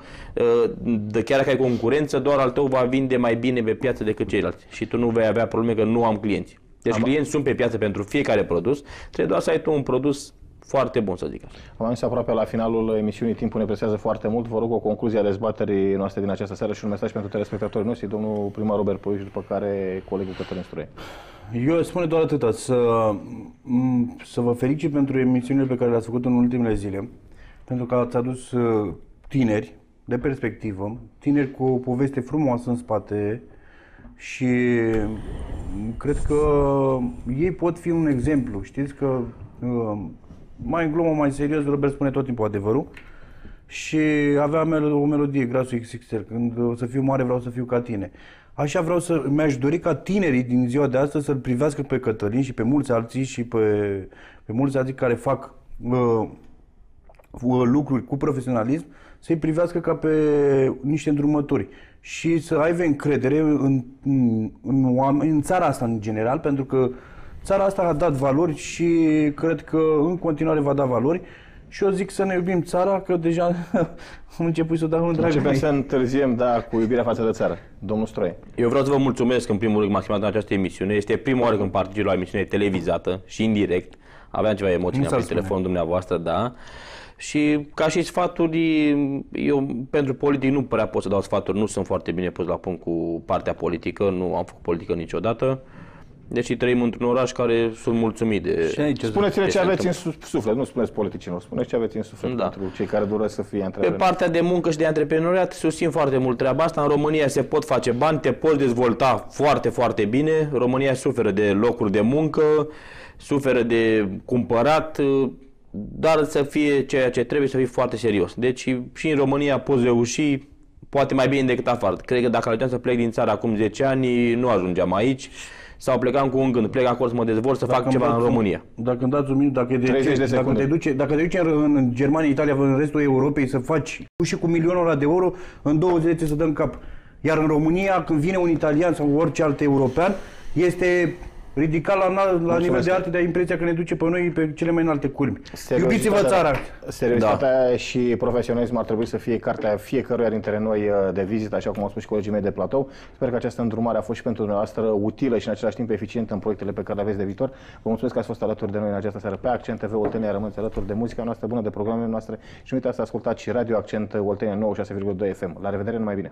Speaker 3: de chiar dacă ai concurență, doar al tău va vinde mai bine pe piață decât ceilalți. Și tu nu vei avea probleme că nu am clienți. Deci clienți sunt pe piață pentru fiecare produs, trebuie doar să ai tu un produs foarte bun, să zic așa.
Speaker 1: Am ajuns aproape la finalul emisiunii, timpul ne presează foarte mult. Vă rog o concluzie a dezbaterii noastre din această seară și un mesaj pentru telespectatorii noștri, domnul primar Robert Poiu și după care colegul Cătălin Stroie.
Speaker 2: Eu spune doar atâta, să, m, să vă felicit pentru emisiunile pe care le-ați făcut în ultimele zile, pentru că ați adus uh, tineri de perspectivă, tineri cu o poveste frumoasă în spate și m, cred că ei pot fi un exemplu. Știți că uh, mai în glumă, mai serios, Robert spune tot timpul adevărul și avea mel- o melodie, Grasul XXL, când o să fiu mare vreau să fiu ca tine. Așa vreau să, mi-aș dori ca tinerii din ziua de astăzi să-l privească pe Cătălin și pe mulți alții și pe, pe mulți alții care fac uh, uh, lucruri cu profesionalism, să-i privească ca pe niște îndrumători și să aibă încredere în, în, în, oameni, în țara asta în general, pentru că țara asta a dat valori și cred că în continuare va da valori și eu zic să ne iubim țara, că deja am început să o dau în dragă.
Speaker 1: Începem să întârziem, da, cu iubirea față de țară. Domnul Stroie.
Speaker 3: Eu vreau să vă mulțumesc în primul rând maximat în această emisiune. Este prima oară când particip la o emisiune televizată și indirect. Aveam ceva emoții
Speaker 2: Nu
Speaker 3: pe
Speaker 2: s-ar spune.
Speaker 3: telefonul dumneavoastră, da. Și ca și sfaturi, eu pentru politic nu prea pot să dau sfaturi, nu sunt foarte bine pus la punct cu partea politică, nu am făcut politică niciodată. Deși trăim într-un oraș care sunt mulțumit de...
Speaker 2: Și aici
Speaker 1: Spuneți-ne
Speaker 3: ce
Speaker 1: ce
Speaker 3: se
Speaker 1: aveți în
Speaker 3: întâmplă.
Speaker 1: su- suflet, nu spuneți politicienilor, spuneți ce aveți în suflet
Speaker 3: Da.
Speaker 1: pentru cei care doresc să fie
Speaker 3: Pe
Speaker 1: antreprenori.
Speaker 3: partea de muncă și de antreprenoriat susțin foarte mult treaba asta. În România se pot face bani, te poți dezvolta foarte, foarte bine. România suferă de locuri de muncă, suferă de cumpărat, dar să fie ceea ce trebuie să fie foarte serios. Deci și în România poți reuși poate mai bine decât afară. Cred că dacă ajungeam să plec din țară acum 10 ani, nu ajungeam aici. Sau plecam cu un gând, plec acolo să mă dezvolt, să fac
Speaker 2: îmi
Speaker 3: ceva în
Speaker 2: dați un-
Speaker 3: România.
Speaker 2: Dacă îmi dați un minut, dacă, e de
Speaker 1: 30 de
Speaker 2: dacă
Speaker 1: secunde.
Speaker 2: te duce, dacă te duci în, în Germania, Italia, în restul Europei să faci și cu milionul ăla de euro, în două zile ți să dăm cap. Iar în România, când vine un italian sau orice alt european, este ridicat la, înalt- la nivel de arte, de impresia că ne duce pe noi pe cele mai înalte curmi. Iubiți-vă țara!
Speaker 1: Seriozitatea și profesionalismul ar trebui să fie cartea fiecăruia dintre noi uh, de vizită, așa cum au spus și colegii mei de platou. Sper că această îndrumare a fost și pentru dumneavoastră utilă și în același timp eficientă în proiectele pe care le aveți de viitor. Vă mulțumesc că ați fost alături de noi în această seară pe Accent TV Oltenia. Rămâneți alături de muzica noastră bună, de programele noastre și nu uitați să ascultați și Radio Accent Oltenia 96,2 FM. La revedere, numai bine!